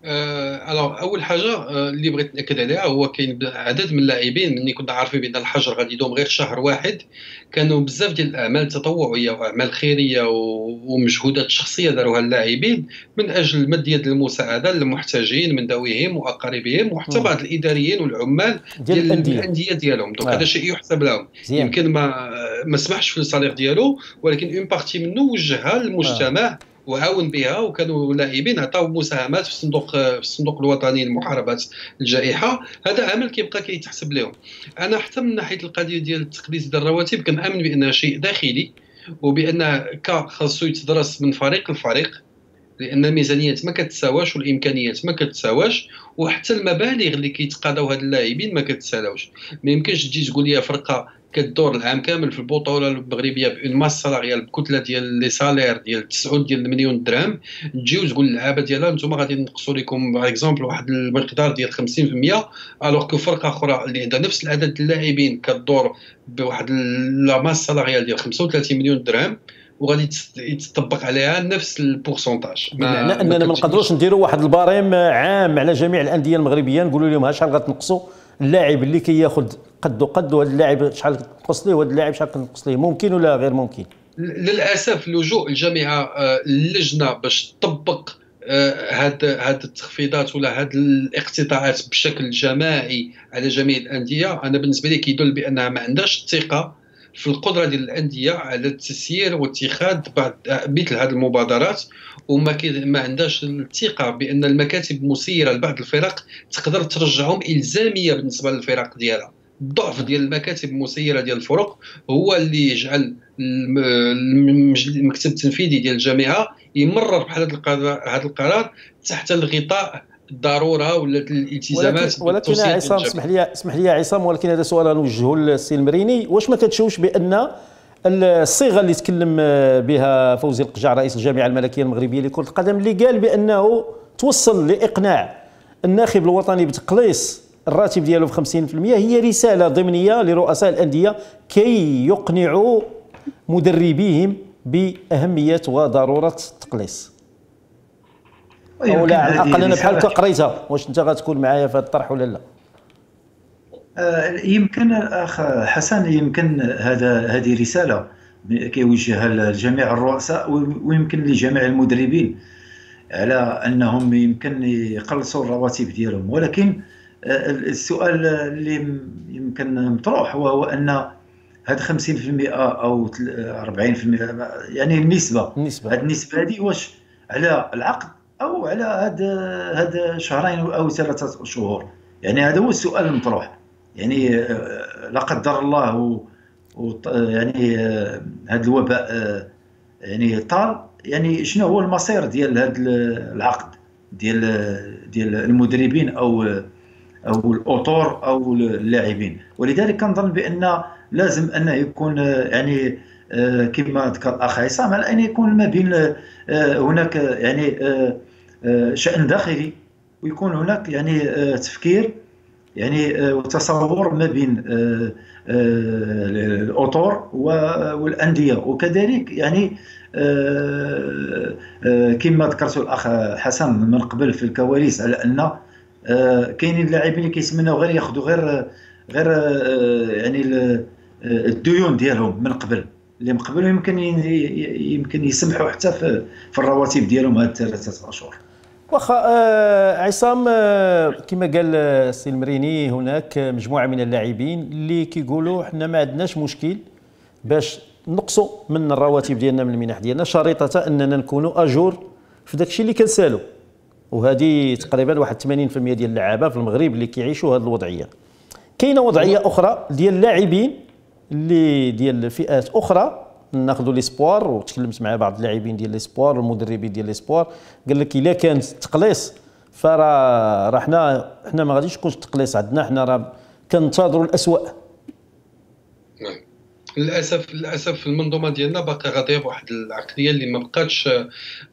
alors euh, أول حاجة euh, اللي بغيت نأكد عليها هو كاين عدد من اللاعبين ملي كنا عارفين بأن الحجر غادي يدوم غير شهر واحد كانوا بزاف ديال الأعمال التطوعيه وأعمال خيرية ومجهودات شخصية داروها اللاعبين من أجل مد يد المساعده للمحتاجين من ذويهم وأقاربهم وحتى بعض الإداريين والعمال ديال الأندية. ديالهم. donc هذا شيء يحسب لهم. يمكن ما ما سمحش في ال salaire ديالو ولكن une partie منه وجهها للمجتمع وعاون بها وكانوا لاعبين عطاو مساهمات في الصندوق في الصندوق الوطني لمحاربة الجائحة. هذا عمل كيبقى كيتحسب لهم. أنا حتى من ناحية القضية ديال التقليص ديال الرواتب كنأمن بانها شيء داخلي وبأن كا خاصو يتدرس من فريق لفريق. لأن الميزانيات ما كتساواش والإمكانيات ما كتساواش وحتى المبالغ اللي كيتقاضاو هاد اللاعبين ما كتسالاوش. ما يمكنش تجي تقول لي فرقة كدور العام كامل في البطولة المغربية ب une masse salariale بكتلة ديال les salaires ديال 9 ديال المليون درهم تجي وتقول للعابه ديالها أنتم غادي نقصوا لكم par exemple واحد المقدار ديال 50% alors que فرقة أخرى اللي عندها نفس العدد اللاعبين كدور بواحد la masse salariale ديال 35 مليون درهم وغادي يتطبق عليها نفس ال pourcentage. بمعنى اننا ما نقدروش نديروا واحد ال barème عام على جميع الأندية المغربية نقولوا لهم شحال غتنقصوا اللاعب اللي كياخذ قد قد وهذا اللاعب شحال تنقص ليه وهذا اللاعب شحال تنقص ليه ممكن ولا غير ممكن؟ للأسف لجوء الجامعة آه، اللجنة باش تطبق هاد هاد التخفيضات ولا هاد الاقتطاعات بشكل جماعي على جميع الأندية أنا بالنسبة لي كيدل بأنها ما عندهاش الثقة في القدرة ديال الأندية على التسيير واتخاذ بعض مثل هذه المبادرات وما ما عندهاش الثقة بأن المكاتب المسيره لبعض الفرق تقدر ترجعهم إلزامية بالنسبة للفرق ديالها. الضعف ديال المكاتب المسيره ديال الفرق هو اللي يجعل المكتب التنفيذي ديال الجامعة يمرر بحال هذا القرار تحت الغطاء الضرورة ولا الالتزامات ولكن, ولكن عصام اسمح لي اسمح لي يا عصام ولكن هذا سؤال نوجهه للسي المريني. واش ما كتشوفش بأن الصيغة اللي تكلم بها فوزي القجع رئيس الجامعة الملكية المغربية لكرة القدم اللي قال بأنه توصل لإقناع الناخب الوطني بتقليص الراتب ديالو ب 50% هي رسالة ضمنية لرؤساء الأندية كي يقنعوا مدربيهم بأهمية وضرورة التقليص أو لا على الأقل أنا بحال قريتها واش أنت غتكون معايا في هذا الطرح ولا لا؟ آه، يمكن أخ حسن يمكن هذا هذه رسالة كيوجهها لجميع الرؤساء ويمكن لجميع المدربين على أنهم يمكن يقلصوا الرواتب ديالهم. ولكن آه، السؤال اللي يمكن مطروح وهو أن هاد 50% أو 40% يعني النسبة. النسبة. هاد النسبة هذه واش على العقد؟ أو على هاد هاد شهرين أو ثلاثة شهور. يعني هذا هو السؤال المطروح. يعني آه، لا قدر الله و, يعني آه، هذا الوباء يعني طال. يعني شنو هو المصير ديال هذا العقد؟ ديال ديال المدربين أو أو الاطور أو اللاعبين. ولذلك كنظن بأن لازم انه يكون يعني آه، كما ذكر الأخ عصام على أن يكون ما بين آه، هناك يعني آه، شأن داخلي ويكون هناك يعني تفكير يعني وتصور ما بين الاطور والأندية. وكذلك يعني كما ذكرت الأخ حسن من قبل في الكواليس على أن كاينين اللاعبين اللي كيتمناو غير ياخذوا غير غير يعني الديون ديالهم من قبل. اللي من قبل يمكن يمكن يسمحوا حتى في, في الرواتب ديالهم هاد ثلاثة اشهر واخا آه عصام آه كما قال السي المريني هناك مجموعة من اللاعبين اللي كيقولوا حنا ما عندناش مشكل باش نقصوا من الرواتب ديالنا من المنح ديالنا شريطة أننا نكونوا أجور في داك الشيء اللي كنسالوا وهذه تقريبا واحد 80% ديال اللعابة في المغرب اللي كيعيشوا هذه الوضعية. كاينة وضعية أخرى ديال اللاعبين اللي ديال فئات أخرى ناخذوا ليسبوار وتكلمت مع بعض اللاعبين ديال ليسبوار والمدربين ديال ليسبوار قال لك إلا كان التقليص فراه راه حنا حنا ما غاديش يكونش التقليص عندنا حنا راه كنتظروا الاسوء نعم. للأسف للأسف في المنظومة ديالنا باقي غادية بواحد العقلية اللي ما بقاتش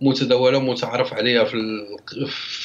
متداولة ومتعارف عليها في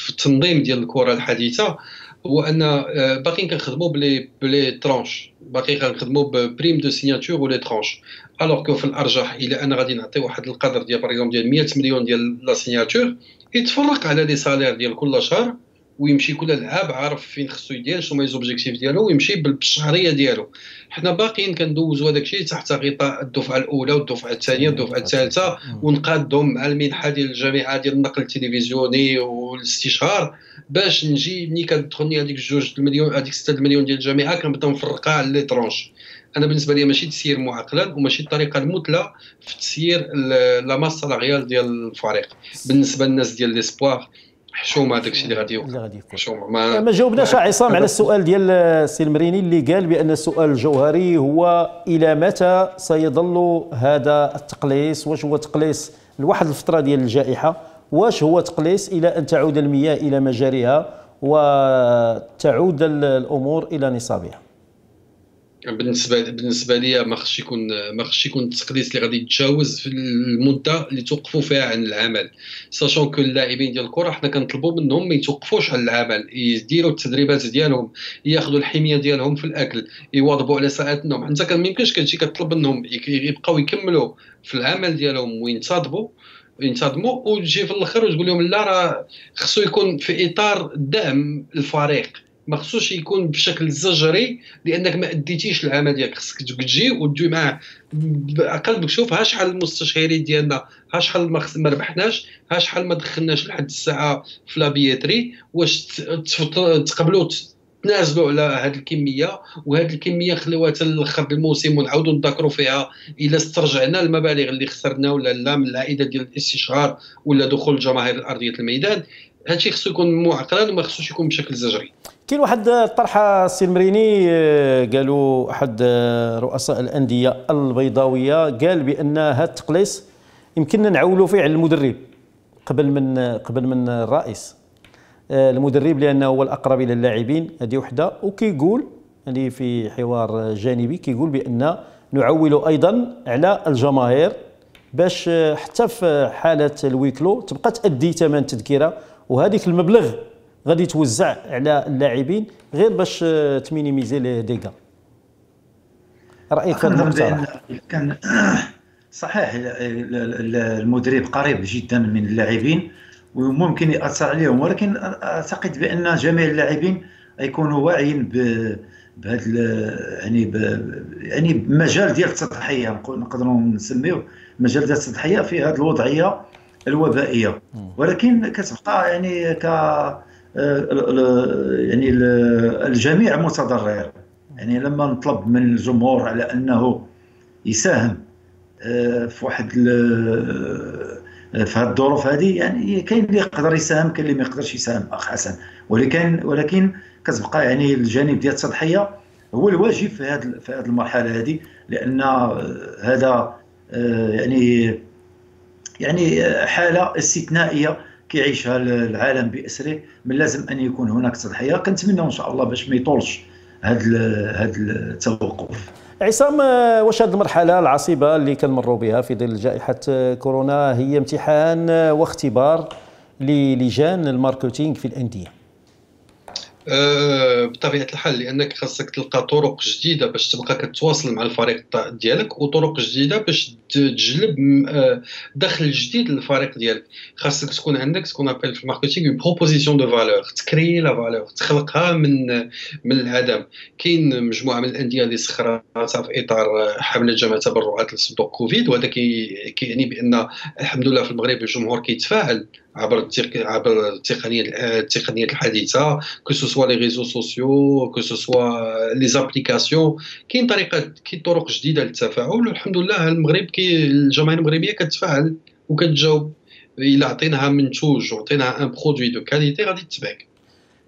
التنظيم ديال الكرة الحديثة هو أن آه، باقيين كنخدموا ب les ب les tranches باقي كنخدموا ب prime de signature و les tranches alors que في الأرجح إلى أن غادي نعطي واحد القدر ديال باغ ديال 100 مليون ديال la signature يتفرق على les salaires ديال كل شهر ويمشي كل لعاب عارف فين خصو يدير شنو هما les objectifs ديالو ويمشي بالشهرية ديالو. حنا باقيين كندوزو هذاك الشيء تحت غطاء الدفعة الأولى والدفعة الثانية والدفعة الثالثة ونقادهم مع المنحة ديال الجامعة ديال النقل التلفزيوني والاستشهار باش نجي ملي كتدخلني هذيك جوج المليون هذيك 6 المليون ديال الجامعة كنبدا نفرقها على les tranches أنا بالنسبة لي ماشي تسيير معقلا وماشي الطريقة المثلى في تسيير la masse salariale ديال الفريق. بالنسبة للناس ديال ليسبوار حشومه هذاك الشيء اللي غادي يوقع حشومه ما, ما جاوبناش عصام على السؤال ديال السي المريني اللي قال بأن السؤال الجوهري هو إلى متى سيظل هذا التقليص؟ واش هو تقليص لواحد الفترة ديال الجائحة؟ واش هو تقليص إلى أن تعود المياه إلى مجاريها؟ وتعود الأمور إلى نصابها؟ بالنسبة بالنسبة لي ما خصش يكون ما خصش يكون التقديس اللي غادي يتجاوز في المدة اللي توقفوا فيها عن العمل. ساشون كو اللاعبين ديال الكرة حنا كنطلبوا منهم ما يتوقفوش على العمل. يديروا التدريبات ديالهم ياخذوا الحمية ديالهم في الأكل يواظبوا على ساعات النوم. انت ما يمكنش كتجي كتطلب منهم يبقاو يكملوا في العمل ديالهم وينتظموا ينتظموا وتجي في الأخر وتقول لهم لا راه خصو يكون في إطار دعم الفريق. ما خصوش يكون بشكل زجري لأنك ما أديتيش العمل ديالك. خصك تجي وتجي معاه. قلبك شوف ها شحال المستشارين ديالنا ها شحال ما ربحناش ها شحال ما دخلناش لحد الساعة في la billetterie واش تقبلوا تنازلوا على هذه الكمية. وهذه الكمية خلوها حتى لاخر الموسم ونعاودوا نذكروا فيها إلا استرجعنا المبالغ اللي خسرنا ولا لا من العائدة ديال الاستشهار ولا دخول الجماهير لارضيه الميدان. هادشي خصو يكون معقلا وما خصوش يكون بشكل زجري. كاين واحد الطرحه السي المريني آه، قالوا أحد آه، رؤساء الأندية البيضاوية قال بان هذا التقليص يمكننا نعولوا فيه على المدرب قبل من قبل من الرئيس. آه، المدرب لأنه هو الأقرب إلى اللاعبين هذه وحدة. وكيقول يعني في حوار جانبي كيقول بأن نعول أيضا على الجماهير باش حتى في حالة ال huis clos تبقى تأدي ثمن التذكره وهذيك المبلغ غادي توزع على اللاعبين غير باش ت minimiser les dégâts رأيك في هذا كان صحيح المدرب قريب جدا من اللاعبين وممكن يأثر عليهم ولكن أعتقد بأن جميع اللاعبين يكونوا واعيين بهذا يعني يعني بمجال ديال التضحية نقدروا نسميوه مجال ديال التضحية في هذه الوضعية الوبائية. ولكن كتبقى يعني ك يعني الجميع متضرر. يعني لما نطلب من الجمهور على أنه يساهم آه، في واحد في هذه الظروف هذه يعني كاين اللي يقدر يساهم كاين اللي ما يقدرش يساهم أخ حسن. ولكن ولكن كتبقى يعني الجانب ديال التضحية هو الواجب في هذه في هذه المرحلة هذه لأن هذا آه، يعني يعني حالة استثنائية كيعيشها العالم بأسره من لازم أن يكون هناك تضحية. كنتمنى إن شاء الله باش ما يطولش هذا هذا التوقف. عصام واش هذه المرحلة العصيبه اللي كنمروا بها في ظل جائحة كورونا هي امتحان واختبار للجان الماركتينغ في الأندية؟ أه، بطبيعة الحال لأنك خاصك تلقى طرق جديدة باش تبقى كتواصل مع الفريق ديالك وطرق جديدة باش تجلب أه، دخل جديد للفريق ديالك. خاصك تكون عندك تكون في ال marketing une proposition de valeur ت créer la valeur تخلقها من من العدم. كاين مجموعة من الأندية اللي سخراتها في إطار حملة جمع تبرعات لصندوق كوفيد وهذا كيعني بأن الحمد لله في المغرب الجمهور كيتفاعل عبر عبر التقنية التقنيات الحديثة que ce soit les réseaux sociaux que ce soit les applications كاين طريقة كاين طرق جديدة للتفاعل. والحمد لله المغرب كي الجماهير المغربية كتفاعل وكتجاوب. إلا عطيناها منتوج وعطيناها un produit de qualité غادي تتباع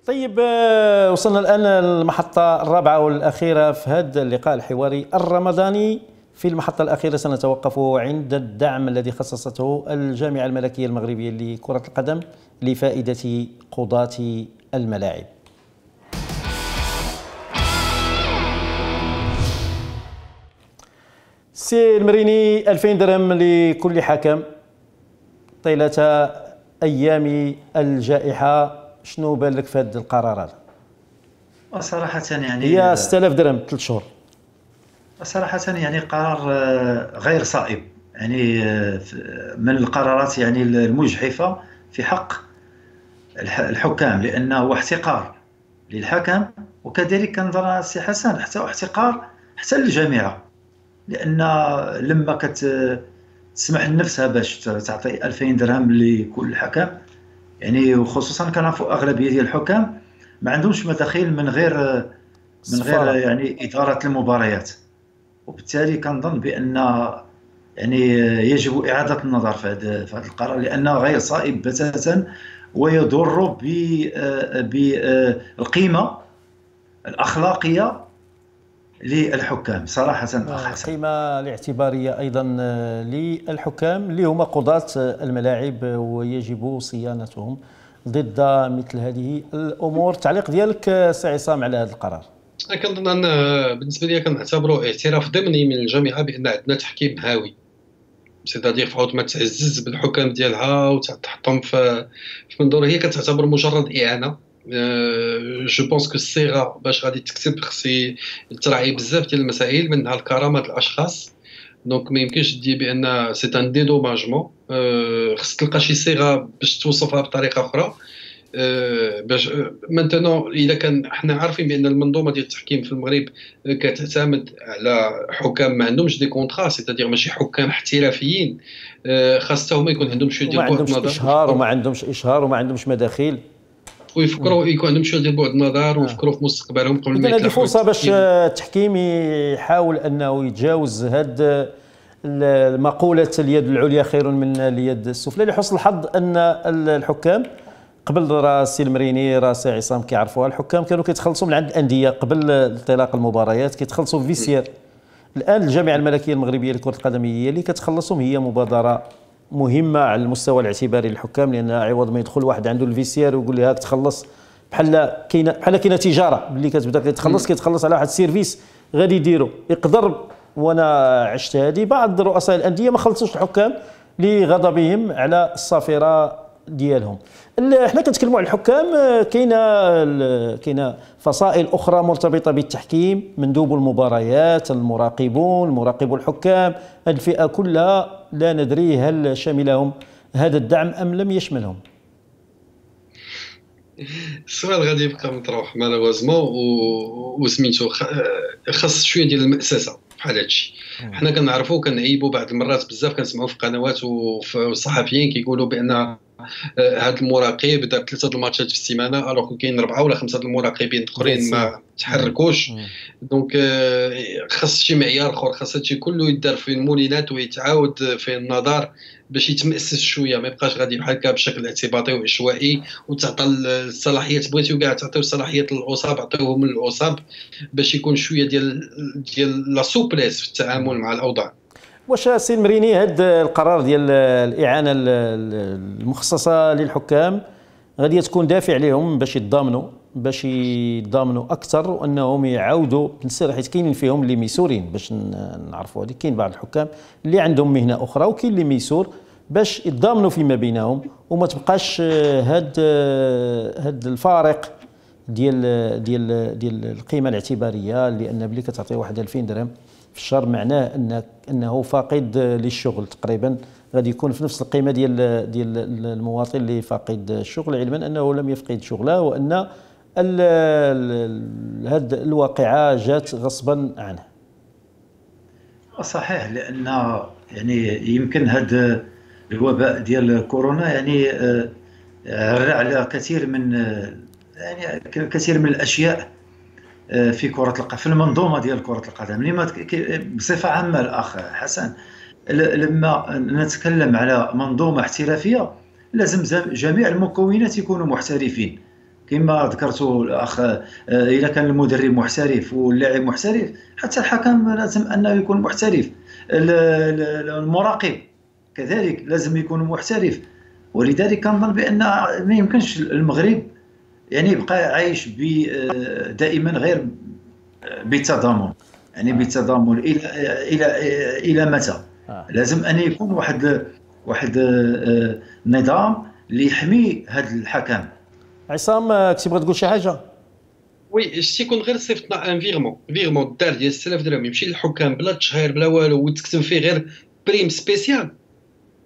طيب آه، وصلنا الآن للمحطة الرابعة والأخيرة في هذا اللقاء الحواري الرمضاني. في المحطة الأخيرة سنتوقف عند الدعم الذي خصصته الجامعة الملكية المغربية لكرة القدم لفائدة قضاة الملاعب. سي المريني 2000 درهم لكل حكم. طيلة أيام الجائحة شنو بان لك في هذا القرار هذا؟ صراحة يعني هي 6000 درهم ثلاث شهور. صراحة يعني قرار آه، غير صائب. يعني آه، من القرارات يعني المجحفة في حق الحكام لأنه هو احتقار للحكم وكذلك كنظر سي حسن حتى احتقار حتى للجامعة لأن لما كتسمح لنفسها باش تعطي 2000 درهم لكل حكم يعني وخصوصا كنعرفوا أغلبية ديال الحكام ما عندهمش مداخيل من غير من غير يعني إدارة المباريات. وبالتالي كنظن بأن يعني يجب إعادة النظر في هذا في هذا القرار لأنه غير صائب بتاتا ويضر بالقيمه الأخلاقية للحكام صراحة القيمة الاعتبارية أيضا للحكام اللي هما قضاة الملاعب ويجب صيانتهم ضد مثل هذه الأمور. تعليق ديالك سي عصام على هذا القرار. كنظن ان بالنسبة لي كنعتبره اعتراف ضمني من الجامعة بأن عندنا تحكيم هاوي. c'est-à-dire فعود ما تعزز بالحكام ديالها وتحطهم في في منظور. هي كتعتبر مجرد إعانة. je pense que الصيغة باش غادي تكتب خص تراعي بزاف ديال المسائل منها الكرامة الأشخاص. donc ما يمكنش تدي بأن c'est un dédommagement خص تلقى شي صيغة باش توصفها بطريقة أخرى. باش maintenant إذا كان حنا عارفين بأن المنظومة ديال التحكيم في المغرب كتعتمد على حكام ما عندهمش des contrats c'est-à-dire ماشي حكام احترافيين خاصة هما يكون عندهم شوية ديال بعد النظر إشهار وما عندهمش إشهار وما عندهمش مداخيل. ويفكروا يكون عندهم شوية ديال بعد النظر ويفكروا في مستقبلهم قبل ما هذه فرصة باش التحكيم. يحاول أنه يتجاوز هاد المقولة اليد العليا خير من اليد السفلى لحسن الحظ أن الحكام قبل راه السي المريني راه السي عصام كيعرفوها. الحكام كانوا كيتخلصوا من عند الأندية قبل انطلاق المباريات كيتخلصوا في vestiaire الآن الجامعة الملكية المغربية لكره القدم هي اللي كتخلصهم هي مبادرة مهمة على المستوى الاعتباري للحكام لأن عوض ما يدخل واحد عنده الفيسير ويقول لي هاك تخلص. بحال كاينة بحال كاينة تجارة اللي كتبدا كيتخلص كيتخلص على واحد السيرفيس غادي يديروا يقدر وأنا عشت هذه بعض رؤساء الأندية ما خلصوش الحكام لغضبهم على الصافرة ديالهم. حنا كنتكلموا على الحكام كاينة كاينة فصائل أخرى مرتبطة بالتحكيم مندوب المباريات المراقبون مراقبو الحكام الفئة كلها لا ندري هل شملهم هذا الدعم أم لم يشملهم. السؤال غادي يبقى مطروح مالوزمون وسميتو خاص شوية ديال المأسسة. بحال هادشي. حنا كنعرفوا كنعيبوا بعض المرات بزاف كنسمعوا في قنوات وفي الصحفيين كيقولوا بأن هذا المراقب دار ثلاثة الماتشات في السيمانة alors كاين اربعه ولا خمسة المراقبين اخرين ما تحركوش. donc خاص شي معيار آخر خاص هادشي كله يدار في المولينات ويتعاود في النظر. باش يتمأسس شوية. ما يبقاش غادي بحال هكا بشكل اعتباطي وعشوائي وتعطى الصلاحيات. بغيتيو كاع تعطيو الصلاحيات للعصب عطيوهم للعصب باش يكون شوية ديال ديال la souplesse في التعامل مع الأوضاع. واش سي مريني هذا القرار ديال الإعانة المخصصة للحكام غادي تكون دافع لهم باش يتضامنوا؟ باش يتضامنوا أكثر وأنهم يعاودوا بالنسبة حيت كاينين فيهم اللي ميسورين باش نعرفوا هذه كاين بعض الحكام اللي عندهم مهنة أخرى وكاين اللي ميسور باش يتضامنوا فيما بينهم وما تبقاش هاد هاد الفارق ديال ديال ديال القيمة الاعتبارية لأن بلي كتعطي واحد 2000 درهم في الشهر معناه أن أنه فاقد للشغل تقريبا. غادي يكون في نفس القيمة ديال ديال المواطن اللي فاقد الشغل علما أنه لم يفقد شغله وأن هذه الواقعة جات غصبا عنه صحيح لأن يعني يمكن هذا الوباء ديال كورونا يعني آه، على كثير من يعني كثير من الأشياء آه، في كرة القدم في المنظومة ديال كرة القدم. لما بصفة عامة الأخ حسن لما نتكلم على منظومة احترافية لازم جميع المكونات يكونوا محترفين. كما ذكرت الأخ آه، إذا كان المدرب محترف واللاعب محترف حتى الحكم لازم أنه يكون محترف. المراقب كذلك لازم يكون محترف. ولذلك كنظن بأن ما يمكنش المغرب يعني يبقى عايش آه، دائما غير آه، بالتضامن. يعني بالتضامن إلى إلى إلى متى. لازم أن يكون واحد واحد نظام اللي يحمي هذا الحكم. عصام تبغى تقول شي حاجة؟ وي شتي يكون غير صيفطنا ان فيغمون. فيغمون دار ديال 6000 درهم يمشي للحكام بلا تشهير بلا والو وتكتب فيه غير prime spéciale.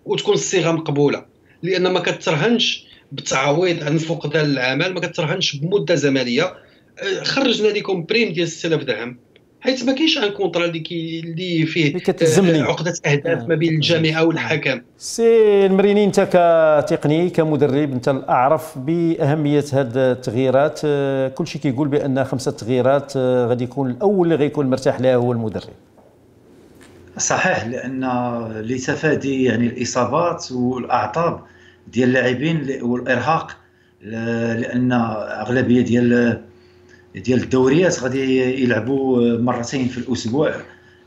وتكون الصيغة مقبولة. لأن ما كترهنش بتعويض عن فقدان العمل ما كترهنش بمدة زمنية. أه، خرجنا لكم prime ديال 6000 درهم حيت ما كاينش un contrat اللي كي اللي فيه كتزمني أه، عقدة أهداف ما بين الجامعة والحكم. سي المريني انت كتقني كمدرب انت الأعرف بأهمية هاد التغييرات. أه، كل شيء كيقول بأن خمسة تغييرات غادي يكون الأول اللي غيكون مرتاح له هو المدرب. صحيح لأن لتفادي يعني الإصابات والأعطاب ديال اللاعبين والإرهاق لأن أغلبية ديال ديال الدوريات غادي يلعبوا مرتين في الأسبوع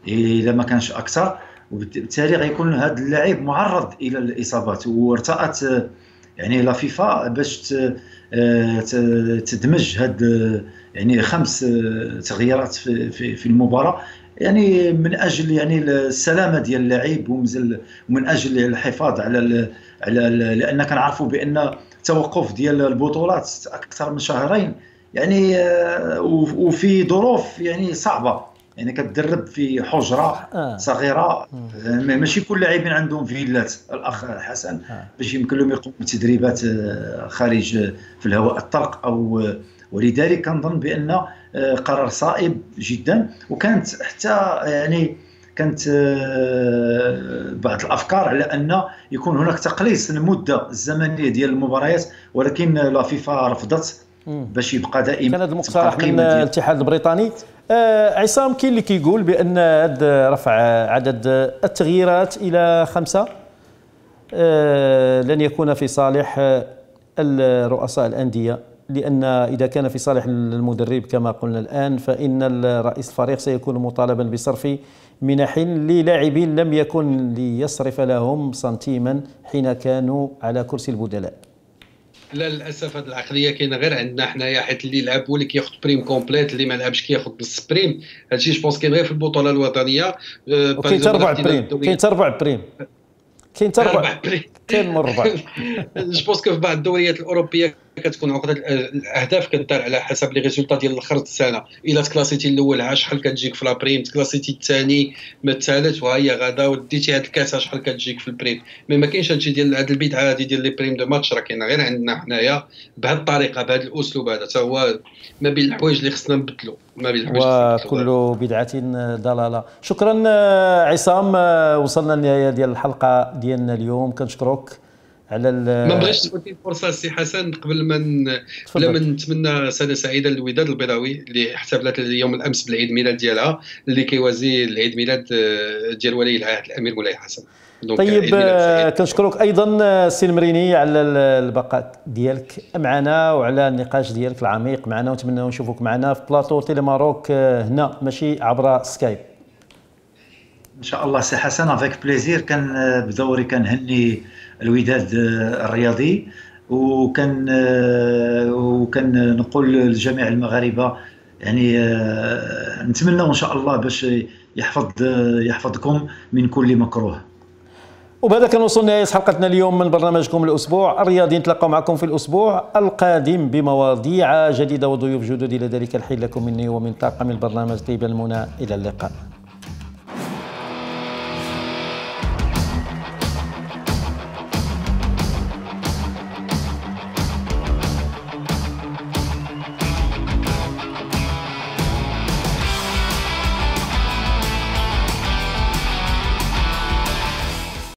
اذا ما كانش أكثر. وبالتالي غيكون هذا اللاعب معرض إلى الإصابات. وارتأت يعني لا فيفا باش تدمج هاد يعني خمس تغييرات في في, المباراة. يعني من أجل يعني السلامة ديال اللاعب ومن أجل الحفاظ على على لأن كنعرفوا بأن التوقف ديال البطولات أكثر من شهرين يعني آه، وفي ظروف يعني صعبة يعني كتدرب في حجرة آه. صغيرة. ماشي كل اللاعبين عندهم فيلات الأخ حسن آه. باش يمكن لهم يقوموا بتدريبات خارج في الهواء الطلق أو ولذلك كنظن بأن قرار صائب جدا وكانت حتى يعني كانت بعض الأفكار على أن يكون هناك تقليص المده الزمنية ديال المباريات ولكن لا فيفا رفضت باش يبقى دائما كان هذا المقترح من الاتحاد البريطاني. آه عصام كاين اللي كيقول بأن هذا رفع عدد التغييرات إلى خمسة. آه لن يكون في صالح الرؤساء الأندية لأن إذا كان في صالح المدرب كما قلنا الآن فإن رئيس الفريق سيكون مطالبا بصرف منح للاعبين لم يكن ليصرف لهم سنتيما حين كانوا على كرسي البدلاء. لا للأسف هذه العقلية كاينة غير عندنا حنايا حيت اللي يلعب هو اللي كياخذ prime complète اللي ما لعبش كياخذ نص prime هادشي je pense كاين غير في البطولة الوطنية آه، كاين حتى ربع prime كاين حتى ربع prime كاين حتى ربع كاين مربع je pense في بعض الدوريات الأوروبية كتكون عقده الأهداف كدار على حسب les résultats ديال الآخر السنة. إلا ت classé تي الأول شحال كتجيك في la prime ت classé تي الثاني ما الثالث وها هي غدا وديتي هاد الكاس شحال كتجيك في ال prime. mais ما كاينش هادشي ديال هاد البدعه هادي ديال les primes de match راه كاينة غير عندنا حنايا بهاد الطريقة بهذا الأسلوب هذا. حتى هو ما بين الحوايج اللي خصنا نبدلو ما بين الحوايج وكل بدعة ضلاله شكرا عصام. وصلنا للنهاية ديال الحلقة ديالنا اليوم. كنشكرك. على ما بغيتش تفوتني الفرصه سي حسن قبل ما قبل ما نتمنى سنه سعيدة للوداد البيضاوي اللي احتفلت يوم الأمس بالعيد ميلاد ديالها اللي كيوازي العيد ميلاد آه، ديال ولي العهد الأمير مولاي حسن. طيب آه، كنشكرك أيضا آه، سي المريني على البقاء ديالك معنا وعلى النقاش ديالك العميق معنا ونتمنى نشوفك معنا في بلاطو Télé Maroc هنا ماشي عبر سكايب. إن شاء الله سي حسن avec plaisir كان بدوري كنهني الوداد الرياضي. وكان وكان نقول لجميع المغاربة يعني نتمنى إن شاء الله باش يحفظ يحفظكم من كل مكروه. وبهذا كنوصل نهايه حلقتنا اليوم من برنامجكم الأسبوع. الرياضي نتلاقاو معكم في الأسبوع القادم بمواضيع جديدة وضيوف جدد. إلى ذلك الحين لكم مني ومن طاقم البرنامج طيب المنى. إلى اللقاء.